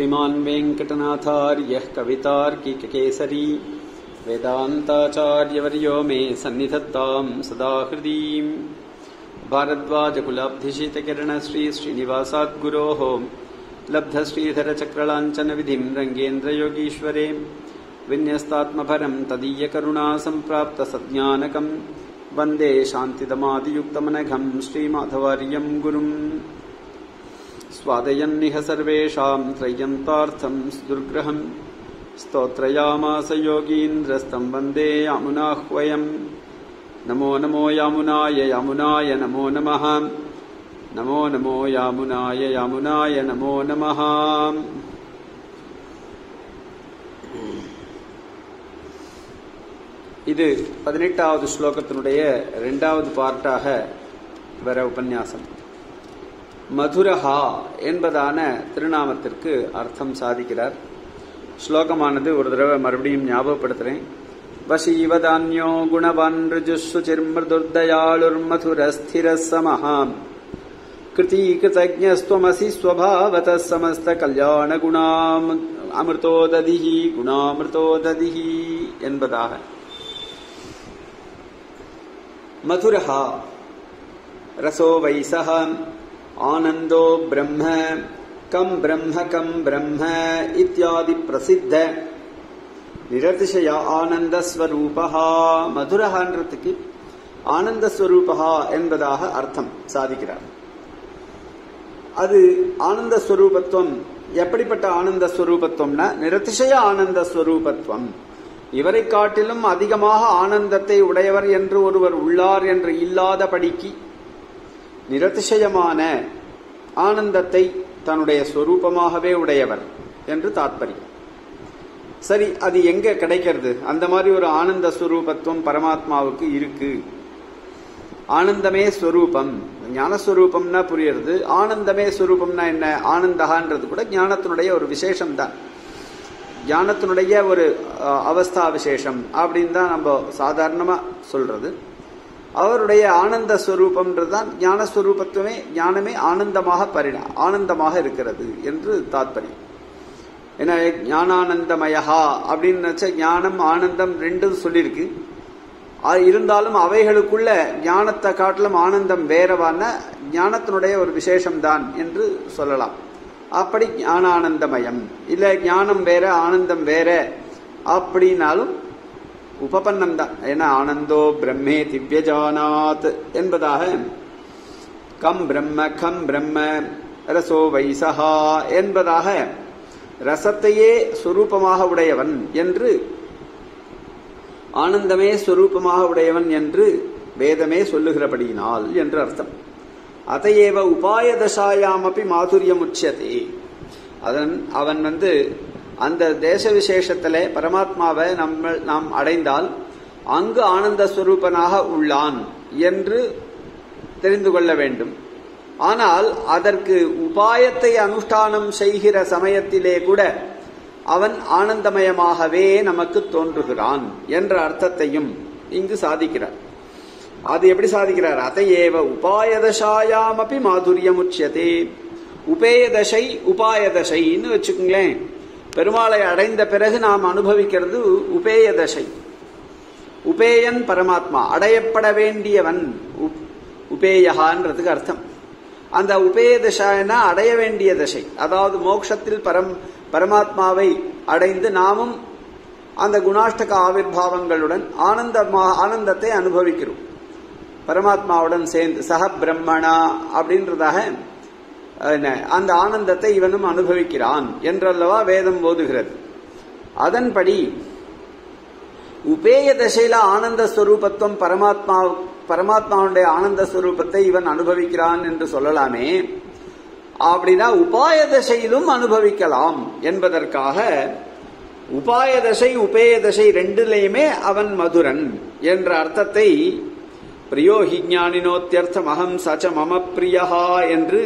श्रीमान् वेङ्कटनाथार्यः कवितार्किककेसरी। वेदान्ताचार्यवर्यो मे सन्निधत्ताम् सदा हृदीम् भारद्वाजकुलाब्धिशितकिरणश्री श्रीनिवासाद्गुरोः लब्धश्रीधरचक्रलाञ्छनविधिम् रङ्गेन्द्रयोगीश्वरे। विन्यस्तात्मभरम् तदीयकरुणा सम्प्राप्तसज्ञानकम् वंदे शान्तिदमादियुक्तमनघम् श्रीमाधवार्यम् गुरुम्। स्वादयन्निह सर्वेषाम् त्रय्यन्तार्थम् दुर्ग्रहम् स्तोत्रयामास योगीन्द्रस्तम् वन्दे यामुनाह्वयम् नमो नमो यामुनाय यामुनाय नमो नमः नमो नमो यामुनाय यामुनाय नमो नमः இது பதினெட்டாவது ஸ்லோகத்தினுடைய இரண்டாவது பார்ட்டாக வர உபன்யாசம் மதுரஹா என்பதான திருநாமத்திற்கு அர்த்தம் சாதிக்கிறார் ஸ்லோகமானது ஒரு தடவை மறுபடியும் ஞாபகப்படுத்துறேன் வசீவதான்யோ குணவான் ரிஜுஸ்சுச்சிர்மதுர்தயாளுர்மதுரஸ்திரசமஹாம் कृतीकृतज्ञस्त्वमसि स्वभावतः समस्तकल्याणगुणाम् अमृतोदधिः गुणामृतोदधिः என்பதாக मधुरः रसो वैसः आनन्दो ब्रह्म कम् ब्रह्म कम् ब्रह्म इत्यादि प्रसिद्ध நிரதிசய ஆனந்த ஸ்வரூபா மதுரஹான்றதுக்கு ஆனந்த ஸ்வரூபா என்பதாக அர்த்தம் சாதிக்கிறார் அது ஆனந்த ஸ்வரூபத்துவம் எப்படிப்பட்ட ஆனந்த ஸ்வரூபத்துவம்னா நிரதிசய ஆனந்த ஸ்வரூபத்துவம் இவரை காட்டிலும் அதிகமாக ஆனந்தத்தை உடையவர் என்று ஒருவர் உள்ளார் என்று இல்லாதபடிக்கு நிரதிசயமான ஆனந்தத்தை தன்னுடைய ஸ்வரூபமாகவே உடையவர் என்று தாத்பரியம். சரி அது எங்க கிடைக்கிறது? அந்த மாதிரி ஒரு ஆனந்த ஸ்வரூபத்துவம் பரமாத்மாவுக்கு இருக்கு. ஆனந்தமே ஸ்வரூபம் ஞானஸ்வரூபம்னா புரியுறது. ஆனந்தமே ஸ்வரூபம்னா என்ன? ஆனந்தகான்றது கூட ஞானத்தினுடைய ஒரு விசேஷம் தான் ஞானத்தினுடைய ஒரு அவஸ்தா விசேஷம் அப்படின்னு தான் நம்ம சாதாரணமாக சொல்றது. அவருடைய ஆனந்த ஸ்வரூபம்ன்றது தான் ஞானஸ்வரூபத்துவமே ஞானமே ஆனந்தமாக பரிணா ஆனந்தமாக இருக்கிறது என்று தாத்பரியம். ஏன்னா ஞானானந்தமயஹா அப்படின்னு நினச்சா ஞானம் ஆனந்தம் ரெண்டும் சொல்லியிருக்கு இருந்தாலும் அவைகளுக்குள்ள ஞானத்தை காட்டிலும் ஆனந்தம் வேறவான ஞானத்தினுடைய ஒரு விசேஷம்தான் என்று சொல்லலாம். அப்படி ஞானானந்தமயம். இல்லை ஞானம் வேற ஆனந்தம் வேற அப்படின்னாலும் உபபன்னம் தான் ஏன்னா ஆனந்தோ பிரம்மே திவ்யஜானாத் என்பதாக கம் பிரம்ம கம் பிரம்ம ரசோ வைசஹா என்பதாக ரசத்தையே சுரூபமாக உடையவன் என்று ஆனந்தமே ஸ்வரூபமாக உடையவன் என்று வேதமே சொல்லுகிறபடியினால் என்று அர்த்தம். அதையேவ உபாய தசாயாமப்பி மாதுரியம் உச்சதே அதன் அவன் வந்து அந்த தேச விசேஷத்திலே பரமாத்மாவை நம்ம நாம் அடைந்தால் அங்கு ஆனந்த ஸ்வரூபனாக உள்ளான் என்று தெரிந்து கொள்ள வேண்டும். ஆனால் அதற்கு உபாயத்தை அனுஷ்டானம் செய்கிற சமயத்திலே கூட அவன் ஆனந்தமயமாகவே நமக்கு தோன்றுகிறான் என்ற அர்த்தத்தையும் இங்கு சாதிக்கிறார். அது எப்படி சாதிக்கிறார்? அதையேவ உபாயதசாயாம் மாதுரியம் உச்சியதே உபேயதசை உபாயதசைன்னு வச்சுக்கோங்களேன். பெருமாளை அடைந்த பிறகு நாம் அனுபவிக்கிறது உபேயதசை. உபேயன் பரமாத்மா அடையப்பட வேண்டியவன் உபேயகான்றதுக்கு அர்த்தம். அந்த உபேய தசானா அடைய வேண்டிய தசை. அதாவது மோட்சத்தில் பரம் பரமாத்மாவை அடைந்து நாமும் அந்த குணாஷ்டக ஆவிர்வாவங்களுடன் ஆனந்தமா ஆனந்தத்தை அனுபவிக்கிறோம். பரமாத்மாவுடன் சேர்ந்து சக பிரம்மணா அப்படின்றதாக அந்த ஆனந்தத்தை இவனும் அனுபவிக்கிறான் என்றல்லவா வேதம் போதுகிறது. அதன்படி உபேய தசையில ஆனந்த ஸ்வரூபத்துவம் பரமாத்மா பரமாத்மாவுடைய ஆனந்த ஸ்வரூபத்தை இவன் அனுபவிக்கிறான் என்று சொல்லலாமே. அப்படின்னா உபாய தசையிலும் அனுபவிக்கலாம் என்பதற்காக உபாய தசை உபேய தசை ரெண்டுலேயுமே அவன் மதுரன் என்ற அர்த்தத்தை பிரியோஹிஞானினோத்தியர்த்தம் அகம் சச்ச மம பிரியஹா என்று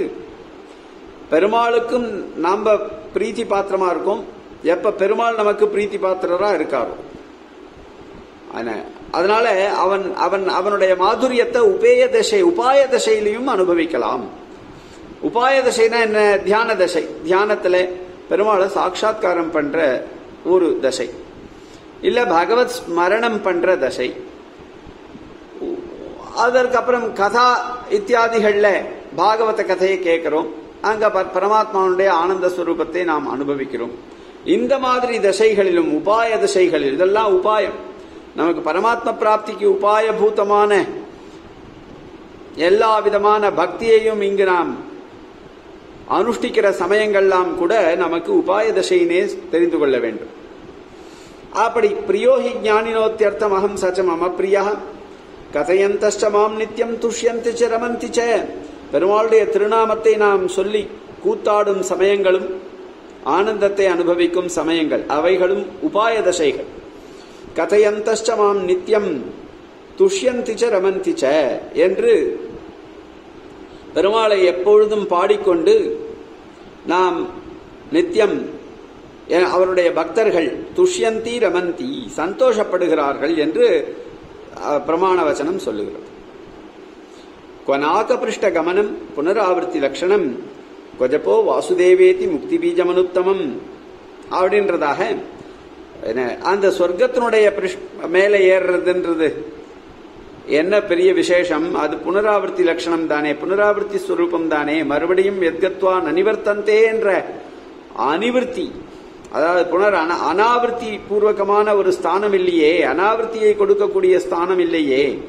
பெருமாளுக்கும் நாம பிரீத்தி பாத்திரமா இருக்கும். எப்ப பெருமாள் நமக்கு பிரீத்தி பாத்திரரா இருக்காரோ அதனால அவன் அவன் அவனுடைய மாதுரியத்தை உபேய தசை உபாய தசையிலையும் அனுபவிக்கலாம். உபாய தசைனா என்ன? தியான தசை. தியானத்துல பெருமாளை சாட்சா்காரம் பண்ற ஒரு தசை. இல்ல பகவத் ஸ்மரணம் பண்ற தசை. அதற்கப்புறம் கதா இத்தியாதிகள்ல பாகவத கதையை கேட்கிறோம் அங்க பரமாத்மாவுடைய ஆனந்த ஸ்வரூபத்தை நாம் அனுபவிக்கிறோம். இந்த மாதிரி தசைகளிலும் உபாய தசைகளில் இதெல்லாம் உபாயம். நமக்கு பரமாத்ம பிராப்திக்கு உபாயபூதமான எல்லா விதமான பக்தியையும் இங்கு நாம் அனுஷ்டிக்கிற சமயங்கள்லாம் கூட நமக்கு உபாய தசையினே தெரிந்து கொள்ள வேண்டும். அப்படி பிரியோஹி ஞானினோத்தியர்த்தம் அகம் சச்ச மம பிரியா கதையந்தஷ்ட மாம் நித்தியம் துஷ்யந்தி ச ரமந்தி ச. பெருமாளுடைய திருநாமத்தை நாம் சொல்லி கூத்தாடும் சமயங்களும் ஆனந்தத்தை அனுபவிக்கும் சமயங்கள் அவைகளும் உபாய தசைகள் கதையந்தஷ்ட மாம் நித்தியம் துஷ்யந்திச்ச ரமந்திச்ச என்று பெருமாளை எப்பொழுதும் பாடிக்கொண்டு நாம் நித்தியம் அவருடைய பக்தர்கள் துஷ்யந்தி ரமந்தி சந்தோஷப்படுகிறார்கள் என்று பிரமாண வச்சனம் சொல்லுகிறது. கொனாகபிருஷ்ட கமனம் புனராவர்த்தி லட்சணம் கொஜப்போ வாசுதேவேதி முக்தி பீஜமனுத்தமம் அப்படின்றதாக என்ன, அந்த சொர்க்கத்தினுடைய பிருஷ்- மேலே ஏறுறதுன்றது. என்ன பெரிய விசேஷம்? அது புனராவர்த்தி லட்சணம் தானே புனராவர்த்தி ஸ்வரூபம் தானே மறுபடியும் எத்கத்வா அனிவர்த்தந்தே என்ற அனிவர்த்தி. அதாவது புனர் அன அனாவர்த்தி பூர்வகமான ஒரு ஸ்தானம் இல்லையே அனாவர்த்தியை கொடுக்கக்கூடிய ஸ்தானம் இல்லையே.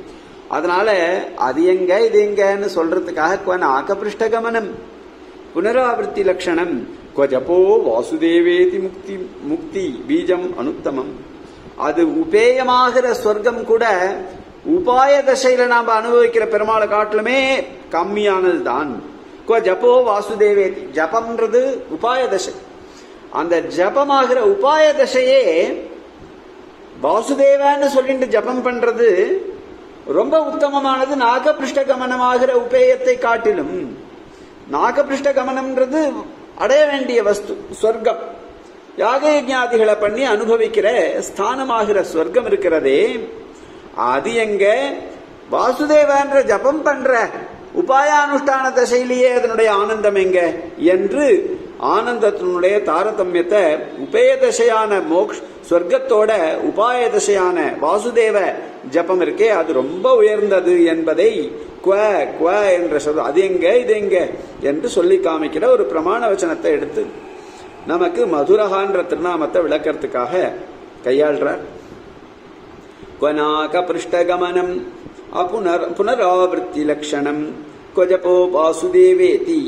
அதனால அது எங்க இது எங்கன்னு சொல்றதுக்காக குவன் ஆகபிருஷ்ட கமனம் புனராவர்த்தி லட்சணம் கொஜப்போ வாசுதேவேதி முக்தி முக்தி பீஜம் அனுத்தமம். அது உபேயமாகிற சொர்க்கம் கூட உபாய தசையில நாம அனுபவிக்கிற பெருமாளை காட்டிலுமே கம்மியானது தான். ஜப்போ வாசுதேவேதி. ஜபம்ன்றது உபாய தசை. அந்த ஜபமாகிற உபாய தசையே வாசுதேவான்னு சொல்லிட்டு ஜபம் பண்றது ரொம்ப உத்தமமானது நாகபிருஷ்ட கமனமாகிற உபேயத்தை காட்டிலும் நாகபிருஷ்ட கமனம்ன்றது அடைய வேண்டிய வஸ்து சொர்க்கம் யாகயஜாதிகளை பண்ணி அனுபவிக்கிற ஸ்தானமாகிற சொர்க்கம் இருக்கிறதே அது எங்க? வாசுதேவன்ற ஜபம் பண்ற உபாயானுஷ்டான தசையிலேயே அதனுடைய ஆனந்தம் எங்க? என்று ஆனந்தத்தினுடைய தாரதமியத்தை உபய தசையான மோக்ஷ் சொர்க்கத்தோட உபாய திசையான வாசுதேவ ஜபம் இருக்கே அது ரொம்ப உயர்ந்தது என்பதை குவ குவ என்ற சொல் அது எங்க இது எங்க என்று சொல்லி காமிக்கிற ஒரு பிரமாண வச்சனத்தை எடுத்து நமக்கு மதுரகான்ற திருநாமத்தை விளக்கிறதுக்காக கையாள்றார். குவநாக பிருஷ்டகமனம் அப்புனர் புனராவர்த்தி லட்சணம் கொஜபோ வாசுதேவேதி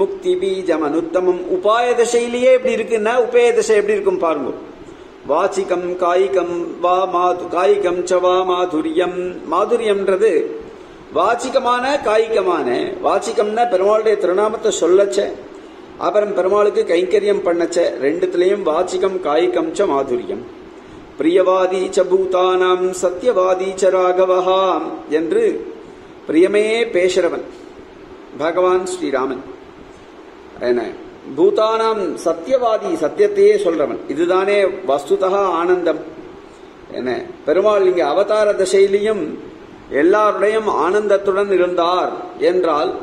முக்தி பீஜம் அனுத்தமம் உபாய திசையிலேயே எப்படி இருக்குன்னா உபய திசை எப்படி இருக்கும் பாருங்க. வாசிகம் காய்கம் வா மாது காய்கம் ச வா மாதுரியம். மாதுரியம்ன்றது வாச்சிகமான காய்கமான. வாச்சிகம்னா பெருமாளுடைய திருநாமத்தை சொல்லச்ச அப்புறம் பெருமாளுக்கு கைங்கரியம் பண்ணச்ச ரெண்டுத்துலயும் வாச்சிகம் காய்கம் ச மாதுரியம். பிரியவாதி ச பூதானாம் சத்தியவாதி ச ராகவஹா என்று பிரியமே பேசுறவன் பகவான் ஸ்ரீராமன். என்ன? பூதானாம் சத்தியவாதி சத்தியத்தையே சொல்றவன். இதுதானே வஸ்துதா ஆனந்தம். என்ன? பெருமாள் இங்கே அவதார தசையிலையும் எல்லாருடையும் ஆனந்தத்துடன் இருந்தார் என்றால்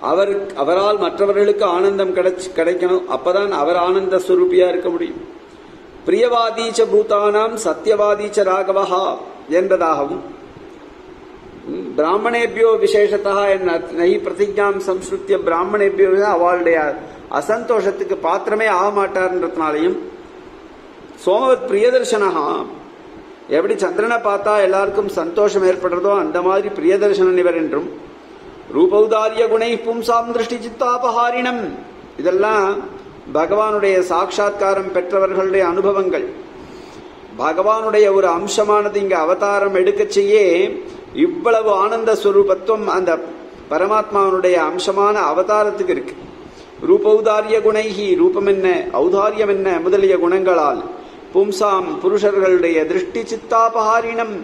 அவர் அவரால் மற்றவர்களுக்கு ஆனந்தம் கிடைச்சி கிடைக்கணும். அப்பதான் அவர் ஆனந்த சுரூபியா இருக்க முடியும். பிரியவாதீச்ச பூதானாம் சத்தியவாதீச்ச ராகவஹா என்பதாகவும் பிராமணேபியோ விசேஷத்தா என் நகி பிரதிஜாம் சம்ஸ்ருத்திய பிராமணேபியோ அவளுடைய அசந்தோஷத்துக்கு பாத்திரமே ஆக மாட்டார்ன்றதுனாலையும் சோமவத் பிரியதர்சனஹா எப்படி சந்திரனை பார்த்தா எல்லாருக்கும் சந்தோஷம் ஏற்படுறதோ அந்த மாதிரி பிரியதர்சனன் இவர் என்றும் ரூபௌதாரிய குணை பும்சாம் திருஷ்டி சித்தாபஹாரிணம் இதெல்லாம் பகவானுடைய சாட்சா்காரம் பெற்றவர்களுடைய அனுபவங்கள். பகவானுடைய ஒரு அம்சமானது இங்கு அவதாரம் எடுக்கச் செய்யே இவ்வளவு ஆனந்த ஸ்வரூபத்துவம் அந்த பரமாத்மாவனுடைய அம்சமான அவதாரத்துக்கு இருக்கு. ரூபௌதாரிய குணைகி ரூபம் என்ன ஔதாரியம் என்ன முதலிய குணங்களால்? பும்சாம் புருஷர்களுடைய திருஷ்டி சித்தாபஹாரினம்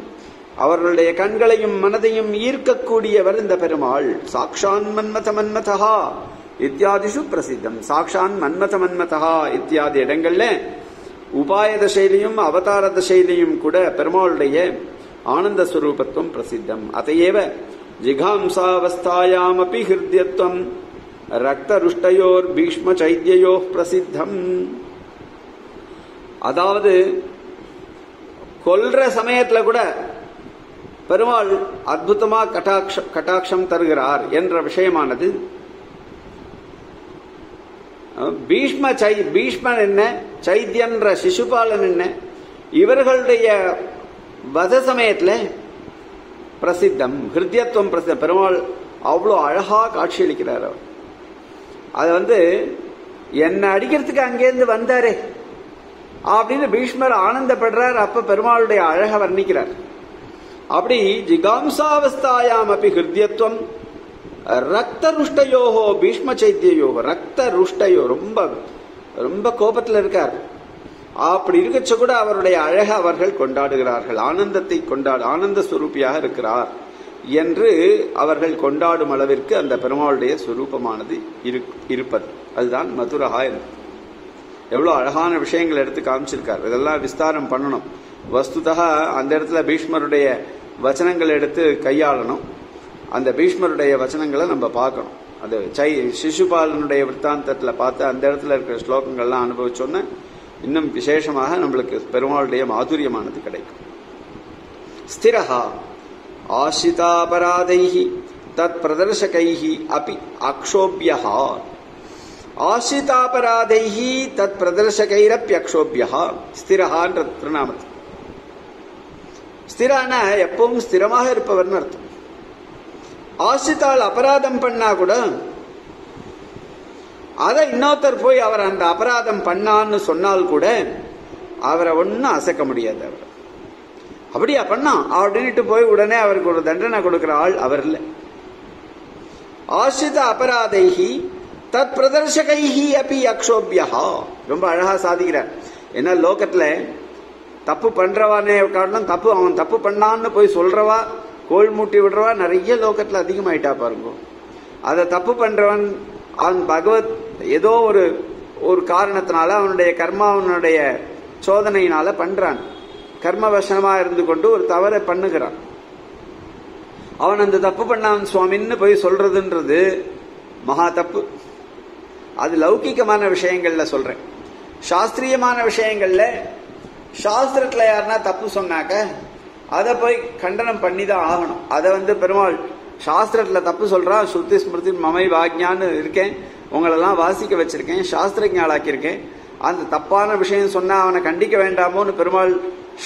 அவர்களுடைய கண்களையும் மனதையும் ஈர்க்கக்கூடியவர் இந்த பெருமாள். சாக்ஷான் மன்மத மன்மதா இத்தியாதிஷு பிரசித்தம். சாக்ஷான் மன்மத மன்மதா இத்தியாதி இடங்கள்ல உபாய தசையிலையும் அவதார தசையிலையும் கூட பெருமாளுடைய ஆனந்த ஸ்வரூபத்துவம் பிரசித்தம். அதையேவ ஜிகாம்சாவஸ்தாயாமபி ஹிருத்யத்துவம் ரக்தருஷ்டயோர் பீஷ்ம சைத்தியோ பிரசித்தம். அதாவது கொல்ற சமயத்துல கூட பெருமாள் அற்புதமா கட்டாட்ச கட்டாட்சம் தருகிறார் என்ற விஷயமானது. பீஷ்ம சை பீஷ்மன் என்ன? சைத்யன்ற சிசுபாலன் என்ன? இவர்களுடைய வத சமயத்துல பிரசித்தம் ஹிருத்தியத்துவம் பிரசித்தம். பெருமாள் அவ்வளோ அழகா காட்சியளிக்கிறார் அவர். அது வந்து என்னை அடிக்கிறதுக்கு அங்கேருந்து வந்தாரே அப்படின்னு பீஷ்மர் ஆனந்தப்படுறார். அப்ப பெருமாளுடைய அழக வர்ணிக்கிறார். அப்படி ஜிகாம்சாவஸ்தாயாம் அப்படி ஹிருத்தியத்துவம் ரத்த ருஷ்டயோகோ பீஷ்ம சைத்தியோகோ ரத்த ருஷ்டையோ ரொம்ப ரொம்ப கோபத்தில் இருக்கார். அப்படி இருக்கச்ச கூட அவருடைய அழக அவர்கள் கொண்டாடுகிறார்கள். ஆனந்தத்தை கொண்டாடு ஆனந்த சுரூபியாக இருக்கிறார். என்று அவர்கள் கொண்டாடும் அளவிற்கு அந்த பெருமாளுடைய சுரூபமானது இருப்பது. அதுதான் மதுரஹா என்று எவ்வளோ அழகான விஷயங்கள் எடுத்து காமிச்சிருக்கார். இதெல்லாம் விஸ்தாரம் பண்ணணும். வஸ்துதா அந்த இடத்துல பீஷ்மருடைய வச்சனங்கள் எடுத்து கையாளணும். அந்த பீஷ்மருடைய வச்சனங்களை நம்ம பார்க்கணும். அது சை சிசுபாலனுடைய விற்த்தாந்தத்தில் பார்த்து அந்த இடத்துல இருக்கிற ஸ்லோகங்கள்லாம் அனுபவிச்சோன்னா இன்னும் விசேஷமாக நம்மளுக்கு பெருமாளுடைய மாதுரியமானது கிடைக்கும். ஸ்திரஹா. ஆசிதாபராதைஹி தத் பிரதர்சகைஹி அப்பி அக்ஷோபியா ஆசிதாபராதைஹி தத் பிரதர்சகைரப்பியக்ஷோபியா ஸ்திரஹான்ற திருநாமத்து. ஸ்திரான எப்பவும் ஸ்திரமாக இருப்பவர்னு அர்த்தம். ஆசித்தால் அபராதம் பண்ணா கூட அதை இன்னொருத்தர் போய் அவர் அந்த அபராதம் பண்ணான்னு சொன்னால் கூட அவரை ஒன்றும் அசைக்க முடியாது அவர். அப்படியா பண்ணா? அப்படின்ட்டு போய் உடனே அவருக்கு ஒரு தண்டனை கொடுக்கிற ஆள் அவர் இல்லை. ஆசிரித அபராதைகி தத் பிரதர்சகைஹி அப்பி அக்ஷோபியா ரொம்ப அழகா சாதிக்கிறார். ஏன்னா லோகத்துல தப்பு பண்றவானே காரணம் தப்பு அவன் தப்பு பண்ணான்னு போய் சொல்றவா கோல் மூட்டி விடுறவா நிறைய லோகத்துல அதிகமாயிட்டா பாருங்க. அதை தப்பு பண்றவன் அவன் பகவத் ஏதோ ஒரு ஒரு காரணத்தினால அவனுடைய கர்மாவனுடைய சோதனையினால பண்றான். கர்மவசனமா இருந்து கொண்டு ஒரு தவறை பண்ணுகிறான். அவன் அந்த தப்பு பண்ணான் சுவாமின்னு போய் சொல்றதுன்றது மகா தப்பு. அது லௌகிகமான விஷயங்கள்ல சொல்றேன். சாஸ்திரியமான விஷயங்கள்ல சாஸ்திரத்துல யாருன்னா தப்பு சொன்னாக்க அதை போய் கண்டனம் பண்ணி தான் ஆகணும். அதை வந்து பெருமாள் சாஸ்திரத்துல தப்பு சொல்றான் சுத்தி ஸ்மிருதி மமை வாக்ஞான்னு இருக்கேன் உங்களெல்லாம் வாசிக்க வச்சிருக்கேன் சாஸ்திரஜாளாக்கியிருக்கேன். அந்த தப்பான விஷயம் சொன்னா அவனை கண்டிக்க வேண்டாமோன்னு பெருமாள்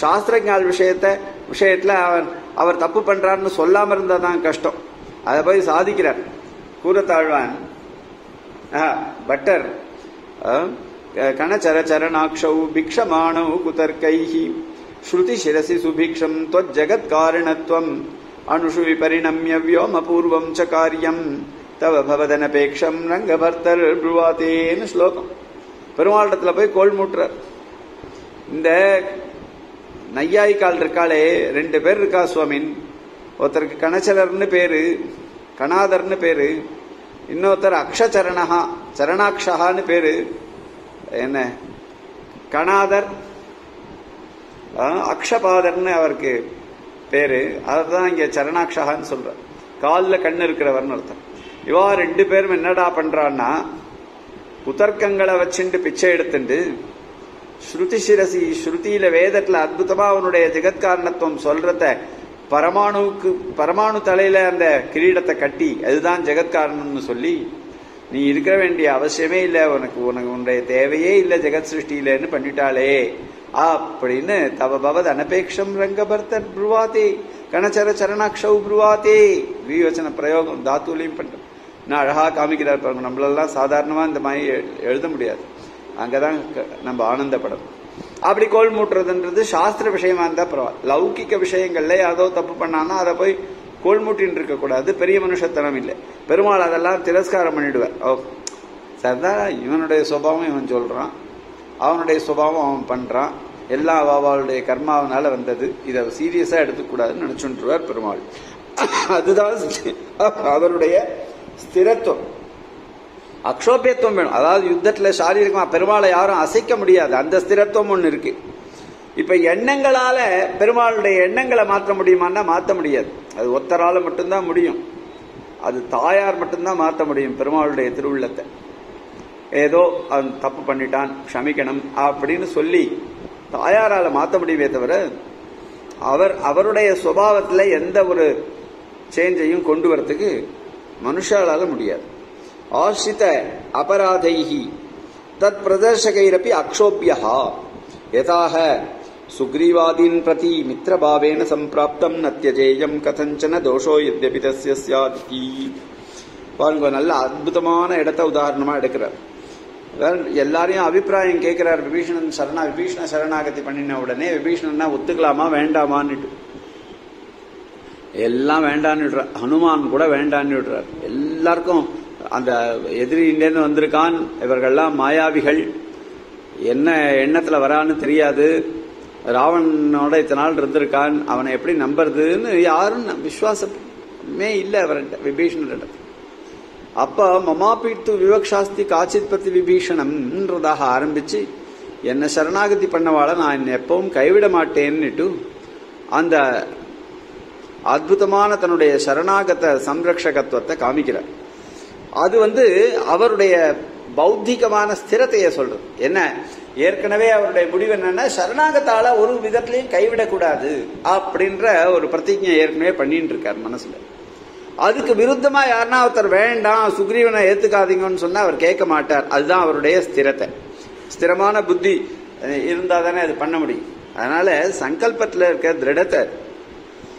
சாஸ்திரஞால் விஷயத்த விஷயத்தில் அவர் அவர் தப்பு பண்ணுறாருன்னு சொல்லாமல் இருந்தால் தான் கஷ்டம். அதை போய் சாதிக்கிறார். கூறத்தாழ்வான் பட்டர். கணச்சரச்சரணாட்சௌ பிக்ஷமானௌ குதர்க்கைஹி ஸ்ருதி சிரசி சுபிக்ஷம் தொஜ்ஜகத்காரணத்வம் அணுஷு விபரிணமிய வியோமபூர்வம் ச காரியம். தவ பவதனபேக்ஷம் ரங்கபர்த்தர் புருவாதேன்னு ஸ்லோகம். பெருமாளிடத்தில் போய் கோல் மூட்டுறார். இந்த நையாய்க்கால் இருக்காளே ரெண்டு பேர் இருக்கா சுவாமின்? ஒருத்தருக்கு கணச்சலர்னு பேரு கணாதர்னு பேரு இன்னொருத்தர் அக்ஷச்சரணஹா சரணாக்ஷகான்னு பேரு. என்ன? கணாதர் அக்ஷபாதர்னு அவருக்கு பேரு. அதுதான் இங்க சரணாக்ஷகான்னு சொல்ற காலில் கண்ணு இருக்கிறவர்னு அர்த்தம் இவா ரெண்டு பேரும் என்னடா பண்றான்னா குதர்க்கங்களை வச்சுட்டு பிச்சை எடுத்துட்டு ஸ்ருதி சிரசி ஸ்ருதியில வேதத்துல அற்புதமா அவனுடைய ஜெகத்காரணத்துவம் சொல்றத பரமாணுவுக்கு பரமாணு தலையில அந்த கிரீடத்தை கட்டி அதுதான் ஜெகத்காரணம்னு சொல்லி நீ இருக்க வேண்டிய அவசியமே இல்லை உனக்கு உனக்கு உன்னுடைய தேவையே இல்லை ஜெகத் சிருஷ்டியிலன்னு பண்ணிட்டாளே. அப்படின்னு தவ பவத் அனபேக்ஷம் ரங்கபர்த்தர் புருவாதே கணச்சர சரணாக்ஷவ் புருவாதே விவச்சன பிரயோகம் தாத்துலையும் பண்றேன் நான் அழகா காமிக்கிறார் பாருங்க நம்மளெல்லாம் சாதாரணமா இந்த மாதிரி எழுத முடியாது. அங்கதான் நம்ம ஆனந்தப்படணும். அப்படி கோல் மூட்டுறதுன்றது சாஸ்திர விஷயமா இருந்தா பரவாயில்ல லௌகிக்க விஷயங்கள்ல ஏதோ தப்பு பண்ணானா அதை போய் கோல் மூட்டின்னு இருக்க கூடாது பெரிய மனுஷத்தனம் இல்லை. பெருமாள் அதெல்லாம் திரஸ்காரம் பண்ணிடுவார். ஓ சர்தாரா இவனுடைய சுபாவம் இவன் சொல்றான். அவனுடைய சுபாவம் அவன் பண்றான். எல்லா அவளுடைய கர்மாவனால வந்தது. இதை சீரியஸா எடுத்துக்கூடாதுன்னு நினைச்சுருவார் பெருமாள். அதுதான் அவருடைய ஸ்திரத்துவம். அக்ஷோபியத்துவம் வேணும். அதாவது யுத்தத்தில் சாரீரிகமாக பெருமாளை யாரும் அசைக்க முடியாது. அந்த ஸ்திரத்துவம் ஒன்று இருக்கு. இப்போ எண்ணங்களால் பெருமாளுடைய எண்ணங்களை மாற்ற முடியுமான்னா மாற்ற முடியாது. அது ஒத்தரால் மட்டும்தான் முடியும். அது தாயார் மட்டும்தான் மாற்ற முடியும் பெருமாளுடைய திருவுள்ளத்தை. ஏதோ அவன் தப்பு பண்ணிட்டான் க்ஷமிக்கணும் அப்படின்னு சொல்லி தாயாரால் மாற்ற முடியுமே தவிர அவர் அவருடைய சுபாவத்தில் எந்த ஒரு சேஞ்சையும் கொண்டு வரத்துக்கு மனுஷாலால் முடியாது. ஆசிரித அபராதைஹி. தத் பிரதர்சகைரப்பி அக்ஷோபியா யதாக சுக்ரீவாதீன் பிரதி மித்திரபாவேன சம்பிராப்தம் நத்தியஜேயம் கதஞ்சன தோஷோ யத்யபி தஸ்ய ஸ்யாதி பாருங்க நல்ல அற்புதமான இடத்த உதாரணமாக எடுக்கிறார். எல்லாரையும் அபிப்பிராயம் கேட்கிறார் விபீஷணன் சரணா விபீஷண சரணாகதி பண்ணின உடனே விபீஷணன்னா ஒத்துக்கலாமா வேண்டாமான்னு எல்லாம் வேண்டான்னு விடுறார் ஹனுமான் கூட வேண்டான்னு விடுறார் எல்லாருக்கும் அந்த எதிரியிலேருந்து வந்திருக்கான் இவர்கள்லாம் மாயாவிகள். என்ன எண்ணத்தில் வரான்னு தெரியாது. ராவணனோட இத்தனை நாள் இருந்திருக்கான் அவனை எப்படி நம்புறதுன்னு யாரும் விசுவாசமே இல்லை அவர்கிட்ட விபீஷணர்கிட்ட. அப்போ மமாபீட்டு விவக்ஷாஸ்தி காச்சித் பத்தி விபீஷணம்ன்றதாக ஆரம்பிச்சு என்னை சரணாகதி பண்ணவாள நான் எப்பவும் கைவிட மாட்டேன்னுட்டு அந்த அற்புதமான தன்னுடைய சரணாகத சம்ரக்ஷகத்துவத்தை காமிக்கிறார். அது வந்து அவருடைய பௌத்திகமான ஸ்திரத்தையை சொல்றது. என்ன? ஏற்கனவே அவருடைய முடிவு என்னன்னா சரணாகத்தால ஒரு விதத்திலையும் கைவிடக்கூடாது அப்படின்ற ஒரு பிரதிஜை ஏற்கனவே பண்ணிட்டு இருக்கார் மனசுல. அதுக்கு விருத்தமா யாருன்னா ஒருத்தர் வேண்டாம் சுக்ரீவனை ஏத்துக்காதீங்கன்னு சொன்னா அவர் கேட்க மாட்டார். அதுதான் அவருடைய ஸ்திரத்தை. ஸ்திரமான புத்தி. இருந்தா தானே அது பண்ண முடியும். அதனால சங்கல்பத்தில் இருக்க திருடத்தை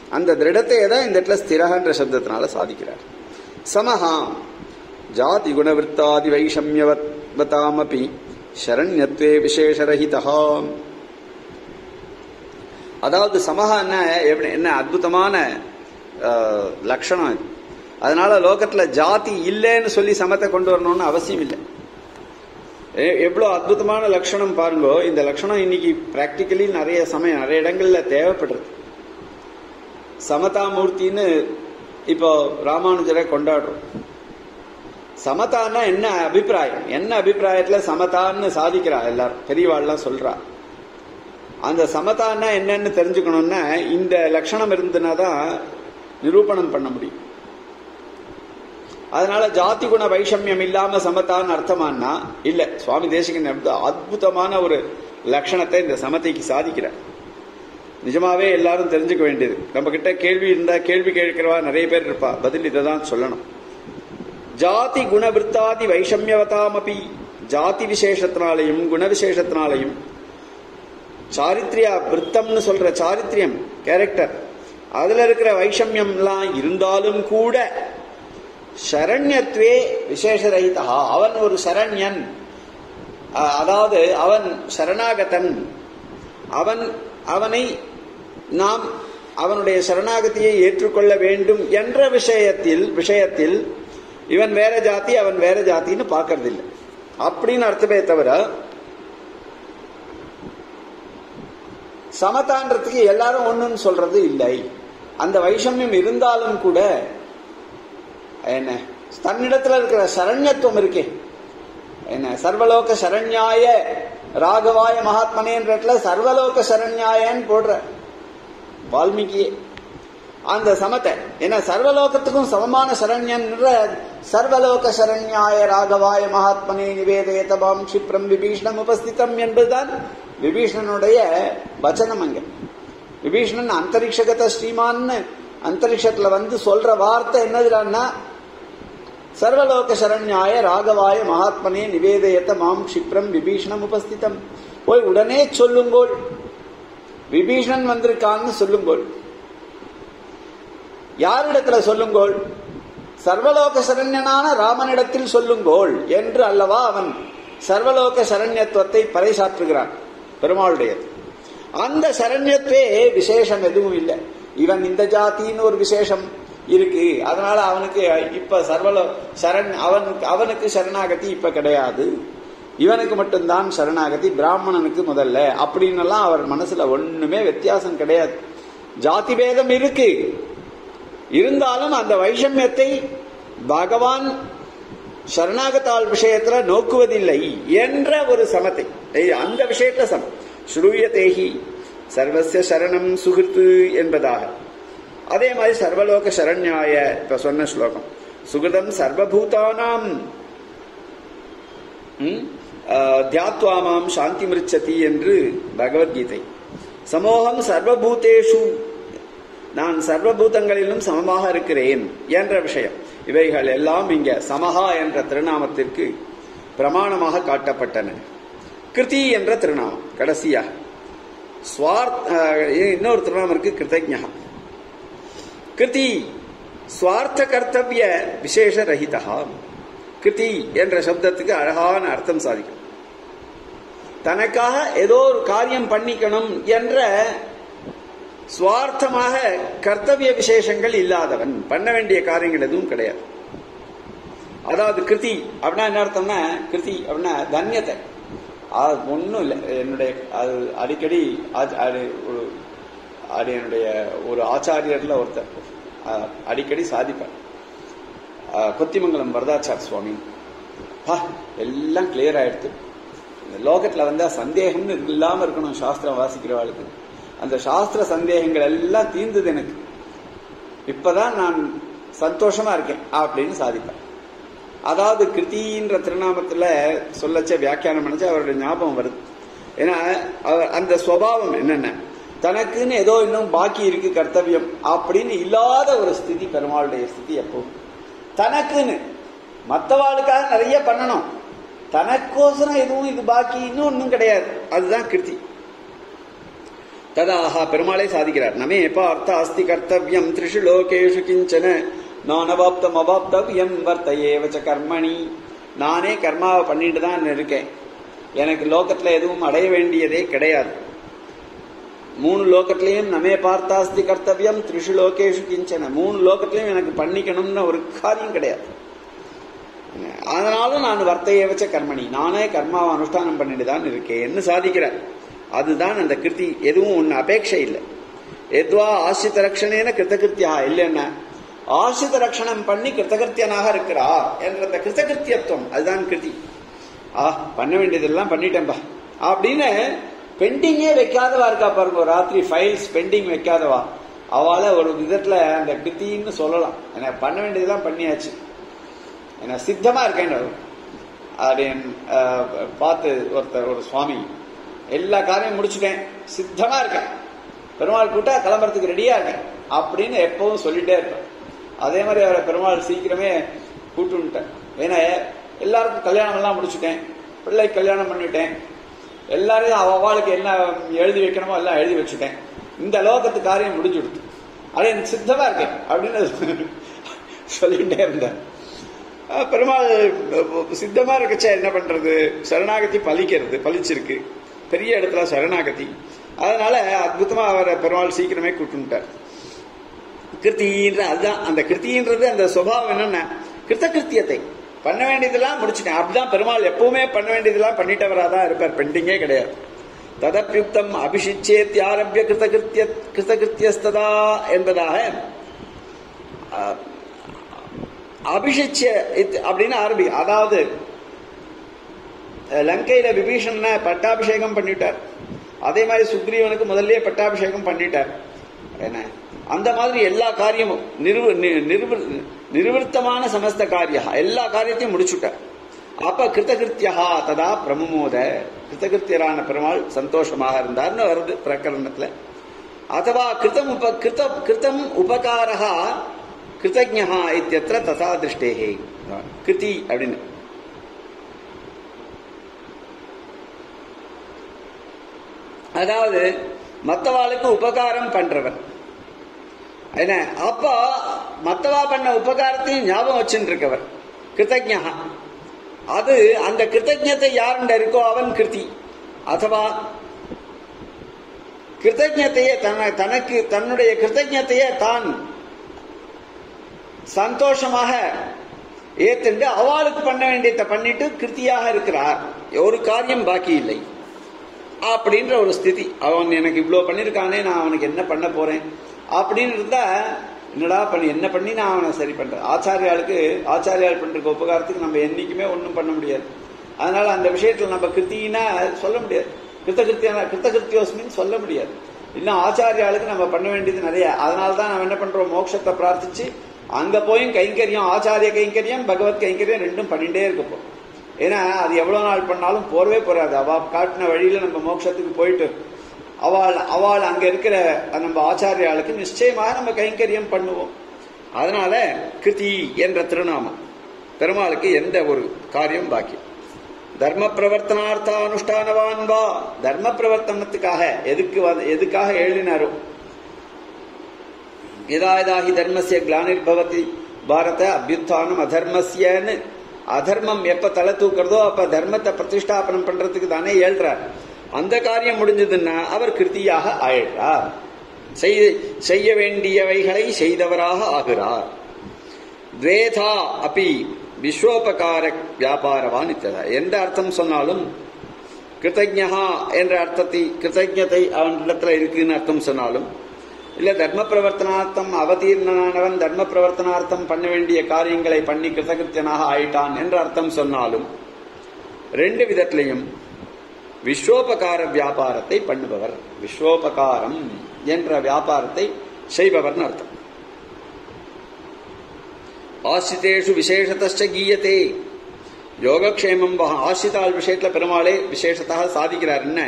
அந்த திருடத்தையே தான் இந்த இடத்துல ஸ்திரகன்ற சப்தத்தினால சாதிக்கிறார். சமஹா ஜாதி குணவருத்தாதி வைஷமியவத்தாமபி சரண்யத்வே விசேஷரஹிதா அதாவது சமஹான்னா எப்படி என்ன அற்புதமான லட்சணம் இது. அதனால லோகத்துல ஜாதி இல்லைன்னு சொல்லி சமத்தை கொண்டு வரணும்னு அவசியம் இல்லை எவ்வளோ அற்புதமான லட்சணம் பாருங்கோ இந்த லட்சணம் இன்னைக்கு பிராக்டிக்கலி நிறைய சமயம் நிறைய இடங்கள்ல தேவைப்படுறது. சமதாமூர்த்தின்னு இப்போ ராமானுஜரை கொண்டாடுறோம். சமதான்னா என்ன அபிப்பிராயம்? என்ன அபிப்பிராயத்துல சமதான்னு சாதிக்கிறா எல்லாரும். பெரியவாள்லாம் சொல்றா. அந்த சமதான்னா என்னன்னு தெரிஞ்சுக்கணும்னா இந்த லட்சணம் இருந்ததுன்னா தான் நிரூபணம் பண்ண முடியும். அதனால ஜாதி குண வைஷமியம் இல்லாம சமத்தான்னு அர்த்தமானா? இல்ல. சுவாமி தேசிகன் அற்புதமான ஒரு லட்சணத்தை இந்த சமத்தைக்கு சாதிக்கிறார் நிஜமாவே எல்லாரும் தெரிஞ்சுக்க வேண்டியது. நம்ம கிட்ட கேள்வி இருந்தா கேள்வி கேட்கிறவா நிறைய பேர் இருப்பா. பதில் இதை தான் சொல்லணும். ஜாதி குணவிருத்தாதி வைஷமியவதாமபி. ஜாதி விசேஷத்தினாலையும் குணவிசேஷத்தினாலையும். சாரித்ரியா விருத்தம்னு சொல்ற சாரித்ரியம் கேரக்டர் அதுல இருக்கிற வைஷமியம்லாம் இருந்தாலும் கூட சரண்யத்வே விசேஷரகிதா அவன் ஒரு சரண்யன். அதாவது அவன் சரணாகதன். அவன் அவனை நாம் அவனுடைய சரணாகதியை ஏற்றுக்கொள்ள வேண்டும் என்ற விஷயத்தில் விஷயத்தில் இவன் வேற ஜாதி அவன் வேற ஜாத்தின்னு பார்க்கறது இல்லை அப்படின்னு அர்த்தமே தவிர சமதான்றதுக்கு எல்லாரும் ஒண்ணுன்னு சொல்றது இல்லை. அந்த வைஷமியம் இருந்தாலும் கூட என்ன தன்னிடத்துல இருக்கிற சரண்யத்துவம் இருக்கே. என்ன சர்வலோக சரண்யாய ராகவாய மகாத்மனேன்ற சர்வலோக சரண்யாயன்னு போடுற. வால்மீகியே. அந்த சமத்தை. ஏன்னா சர்வலோகத்துக்கும் சமமான சரண்யன்ற சர்வலோக சரண்யாய ராகவாய மகாத்மனே நிவேதயதபாம் கஷிப்ரம் விபீஷணம் உபஸ்திதம் என்பதுதான் விபீஷணனுடைய வச்சனம் அங்க. விபீஷணன் அந்தரிக்ஷகத ஸ்ரீமான்னு அந்தரிக்ஷத்துல வந்து சொல்ற வார்த்தை என்னதுடான்னா சர்வலோக சரண்யாய ராகவாய மகாத்மனே நிவேதயத்த மாம் கஷிப்ரம் விபீஷணம் உபஸ்திதம். போய் உடனே சொல்லுங்கோள். விபீஷணன் வந்திருக்கான்னு சொல்லுங்கோள். யாரிடத்துல சொல்லுங்கோள்? சர்வலோக சரண்யனான ராமனிடத்தில் சொல்லுங்கோள் என்று அல்லவா அவன் சர்வலோக சரண்யத்துவத்தை பறைசாற்றுகிறான் பெருமாளுடையது அந்த சரண்யத்தே விசேஷம் எதுவும் இல்லை. இவன் இந்த ஜாத்தின்னு ஒரு விசேஷம் இருக்கு. அதனால அவனுக்கு இப்ப சர்வலோ சரண் அவன் அவனுக்கு சரணாகதி இப்ப கிடையாது. இவனுக்கு மட்டும்தான் சரணாகதி பிராமணனுக்கு முதல்ல. அப்படின்னு எல்லாம் அவர் மனசுல ஒண்ணுமே வித்தியாசம் கிடையாது. ஜாதி பேதம் இருக்கு. இருந்தாலும் அந்த வைஷமியத்தை பகவான் சரணாகத்தால் விஷயத்துல நோக்குவதில்லை என்ற ஒரு சமத்தை. அந்த விஷயத்துல சமம். ஸ்ரூயதேகி சர்வசிய சரணம் சுகிருத்து என்பதாக அதே மாதிரி சர்வலோக சரண்யாய இப்ப சொன்ன ஸ்லோகம். சுகிருதம் சர்வபூதானாம் தியாத்வாமாம் சாந்தி மிருச்சதி என்று பகவத்கீதை. சமோகம் சர்வபூதேஷு. நான் சர்வபூதங்களிலும் சமமாக இருக்கிறேன் என்ற விஷயம். இவைகள் எல்லாம் இங்க சமஹா என்ற திருநாமத்திற்கு பிரமாணமாக காட்டப்பட்டன. கிருதி என்ற திருநாமம் கடைசியாக ஸ்வார்த் இன்னொரு திருநாமம் இருக்கு கிருதஜா கிருதி சுவார்த்த கர்த்தவிய விசேஷ ரஹிதா கிருதி என்ற சப்தத்துக்கு அழகான அர்த்தம் சாதிக்கும். தனக்காக ஏதோ ஒரு காரியம் பண்ணிக்கணும் என்ற சுவார்த்தமாக கர்த்தவிய விசேஷங்கள் இல்லாதவன். பண்ண வேண்டிய காரியங்கள் எதுவும் கிடையாது. அதாவது கிருதி அப்படின்னா என்ன அர்த்தம்னா கிருதி அப்படின்னா தன்யத்தை. அது ஒன்றும் இல்லை. என்னுடைய அது அடிக்கடி அது ஒரு அது என்னுடைய ஒரு ஆச்சாரியர்ல ஒருத்தர். அடிக்கடி சாதிப்பார். கொத்திமங்கலம் வரதாச்சார் சுவாமி. பா எல்லாம் கிளியர் ஆயிடுத்து. இந்த லோகத்தில் வந்தால் சந்தேகம்னு இல்லாமல் இருக்கணும் சாஸ்திரம் வாசிக்கிறவாளுக்கு அந்த சாஸ்திர சந்தேகங்கள் எல்லாம் தீர்ந்தது எனக்கு. இப்பதான் நான் சந்தோஷமா இருக்கேன் அப்படின்னு சாதிப்பேன். அதாவது கிருத்தின்ற திருநாமத்துல சொல்லச்ச வியாக்கியானம் பண்ணிச்சு அவருடைய ஞாபகம் வருது. ஏன்னா அவர் அந்த சுவாவம் என்னென்ன? தனக்குன்னு ஏதோ இன்னும் பாக்கி இருக்கு கர்த்தவியம் அப்படின்னு இல்லாத ஒரு ஸ்திதி பெருமாளுடைய ஸ்திதி எப்போ? தனக்குன்னு. மற்றவாளுக்காக நிறைய பண்ணணும். தனக்கோசரம் எதுவும் இது பாக்கி இன்னும் ஒன்றும் கிடையாது. அதுதான் கிருத்தி. ததாஹா பெருமாளே சாதிக்கிறார் நமே பார்த்த அஸ்தி கர்த்தவியம் த்ரிஷு லோகேஷு கிஞ்சன நானவாப்தம் அவாப்தவியம் வர்த்தையேவச்ச கர்மணி நானே கர்மாவை பண்ணிட்டு தான் இருக்கேன்। எனக்கு லோகத்துல எதுவும் அடைய வேண்டியதே கிடையாது। மூணு லோகத்திலையும் நமே பார்த்தாஸ்தி கர்த்தவியம் த்ரிஷு லோகேஷு கிஞ்சன. மூணு லோகத்திலையும் எனக்கு பண்ணிக்கணும்னு ஒரு காரியம் கிடையாது. அதனாலும் நான் வர்த்தையை வச்ச கர்மணி. நானே கர்மாவை அனுஷ்டானம் பண்ணிட்டு தான் என்ன சாதிக்கிறேன் அதுதான் அந்த கிருதி. எதுவும் ஒன்று அபேட்சை இல்லை. எதுவா ஆசிரித ரட்சணேன கிருத்தகிருத்தியா இல்லைன்னா ஆசிரித ரட்சணம் பண்ணி கிருத்தகிருத்தியனாக இருக்கிறா என்ற அந்த கிருத்தகிருத்தியத்துவம். அதுதான் கிருதி. ஆ பண்ண வேண்டியதெல்லாம் பண்ணிட்டேன்பா. அப்படின்னு பெண்டிங்கே வைக்காதவா இருக்கா பாருங்க. ராத்திரி ஃபைல்ஸ் பெண்டிங் வைக்காதவா. அவளை ஒரு விதத்துல அந்த கிருத்தின்னு சொல்லலாம். ஏன்னா பண்ண வேண்டியதெல்லாம் பண்ணியாச்சு. என்ன சித்தமா இருக்கேன். அப்படின்னு பார்த்து ஒருத்தர் ஒரு சுவாமி எல்லா காரியமும் முடிச்சுட்டேன். சித்தமா இருக்கேன். பெருமாள் கூட்டா கிளம்புறதுக்கு ரெடியா இருக்கேன். அப்படின்னு எப்பவும் சொல்லிட்டே இருப்பேன். அதே மாதிரி அவரை பெருமாள் சீக்கிரமே கூட்டுன்ட்டேன் ஏன்னா எல்லாருக்கும் கல்யாணம் எல்லாம் முடிச்சுட்டேன். பிள்ளை கல்யாணம் பண்ணிட்டேன். எல்லாரையும் அவ அவளுக்கு என்ன எழுதி வைக்கணுமோ எல்லாம் எழுதி வச்சுட்டேன். இந்த லோகத்து காரியம் முடிஞ்சு கொடுத்து அது எனக்கு சித்தமா இருக்கேன் அப்படின்னு சொல்லிட்டே இருந்தேன். பெருமாள் சித்தமா இருக்கச்சா என்ன பண்றது? சரணாகத்தி பலிக்கிறது பலிச்சிருக்கு. பெரிய இடத்துல சரணாகதி. அதனால அற்புதமா அவரை பெருமாள் சீக்கிரமே கூட்டுட்டார் கிருத்தின்ற அதுதான் அந்த கிருத்தின்றது அந்த சுபாவம் என்னன்னா கிருத்த கிருத்தியத்தை பண்ண வேண்டியதெல்லாம் முடிச்சுட்டேன். அப்படிதான் பெருமாள் எப்பவுமே பண்ண வேண்டியதெல்லாம் பண்ணிட்டவரா தான் இருப்பார். பெண்டிங்கே கிடையாது. ததப்பியுக்தம் அபிஷிச்சேத்தியாரம்பிய கிருத்தகிருத்திய கிருத்தகிருத்தியஸ்ததா என்பதாக அபிஷிச்ச அப்படின்னா அப்படின்னு ஆரம்பி அதாவது லங்கையில விபீஷண பட்டாபிஷேகம் பண்ணிட்டார். அதே மாதிரி சுக்ரீவனுக்கு முதல்ல பட்டாபிஷேகம் பண்ணிட்டார். என்ன? அந்த மாதிரி எல்லா காரியமும் நிறுவ நி- நிறுவ- சமஸ்த காரியா எல்லா காரியத்தையும் முடிச்சுட்டார். அப்ப கிருத்தகிருத்தியா ததா பிரமமோத. கிருத்தகிருத்தியரான பெருமாள் சந்தோஷமாக இருந்தார்னு வருது பிரகரணத்துல. அதுவா கிருத்தம் உப கிருத்த கிருத்தம் உபகாரா கிருத்தஜா இத்தியத்திர ததா திருஷ்டேகே. கிருதி அப்படின்னு. அதாவது மற்றவாளுக்கு உபகாரம் பண்றவன். என்ன? அப்போ மற்றவா பண்ண உபகாரத்தையும் ஞாபகம் வச்சுட்டு இருக்கவர் கிருத்தஜா அது அந்த கிருத்தஜத்தை யாருண்ட இருக்கோ அவன் கிருதி. அதுவா கிருத்தஜத்தையே தன தனக்கு தன்னுடைய கிருத்தஜத்தையே தான் சந்தோஷமாக ஏத்துண்டு அவளுக்கு பண்ண வேண்டியதை பண்ணிட்டு கிருத்தியாக இருக்கிறார். ஒரு காரியம் பாக்கி இல்லை அப்படின்ற ஒரு ஸ்திதி. அவன் எனக்கு இவ்வளோ பண்ணியிருக்கானே நான் அவனுக்கு என்ன பண்ண போறேன்? அப்படின்னு இருந்தா என்னடா பண்ணி என்ன பண்ணி நான் அவனை சரி பண்றேன் ஆச்சாரியாளுக்கு ஆச்சாரியால் பண்ற உபகாரத்துக்கு நம்ம என்னைக்குமே ஒன்றும் பண்ண முடியாது. அதனால அந்த விஷயத்துல நம்ம கிருத்தினா சொல்ல முடியாது. கிருத்தகிருத்தியான கிருத்தகிருத்தியோஸ்மின்னு சொல்ல முடியாது. இன்னும் ஆச்சாரியாளுக்கு நம்ம பண்ண வேண்டியது நிறைய. அதனால தான் நம்ம என்ன பண்றோம்? மோட்சத்தை பிரார்த்திச்சு அங்க போயும் கைங்கரியம் ஆச்சாரிய கைங்கரியம் பகவத் கைங்கரியம் ரெண்டும் பண்ணிட்டே இருக்கப்போம். ஏன்னா அது எவ்வளவு நாள் பண்ணாலும் போறவே போறாது. அவ காட்டின வழியில நம்ம மோட்சத்துக்கு போயிட்டு அவள் அவள் அங்க இருக்கிற நம்ம ஆச்சாரியாளுக்கு நிச்சயமாக நம்ம கைங்கரியம் பண்ணுவோம். அதனால கிருதி என்ற திருநாமம். பெருமாளுக்கு எந்த ஒரு காரியம் பாக்கி. தர்ம பிரவர்த்தனார்த்த அனுஷ்டானவான் வா. தர்ம பிரவர்த்தனத்துக்காக எதுக்கு எதுக்காக எழுதினாரோ? எதா யதா ஹி தர்மஸ்ய கிளானிர்பவதி பாரத அபியுத்தானம் அதர்மசியன்னு அதர்மம் எப்ப தலை தூக்குறதோ அப்ப தர்மத்தை பிரதிஷ்டாபனம் பண்றதுக்கு தானே ஏழ்றார் அந்த காரியம் முடிஞ்சதுன்னா அவர் கிருத்தியாக ஆயிடுறார். செய்- செய்ய வேண்டியவைகளை செய்தவராக ஆகிறார். துவேதா அப்பி விஸ்வோபகார வியாபாரவான் இத்ததா எந்த அர்த்தம் சொன்னாலும் கிருத்தஜா என்ற அர்த்தத்தை கிருத்தஜத்தை அவனிடத்துல இருக்குன்னு அர்த்தம் சொன்னாலும் இல்ல தர்ம பிரவர்த்தனார்த்தம் அவதீர்ணனானவன் தர்ம பிரவர்த்தனார்த்தம் பண்ண வேண்டிய காரியங்களை பண்ணி கிருத்தகிருத்தியனாக ஆயிட்டான் என்ற அர்த்தம் சொன்னாலும் ரெண்டு விதத்திலையும் விஸ்வோபகார வியாபாரத்தை பண்ணுபவர். விஸ்வோபகாரம் என்ற வியாபாரத்தை செய்பவர்னு அர்த்தம். ஆசிரித்தேஷு விசேஷத்த கீயத்தே யோகக்ஷேமம் வஹா ஆசிரிதாள் விஷயத்துல பெருமாளே விசேஷத்தாக சாதிக்கிறார் என்ன?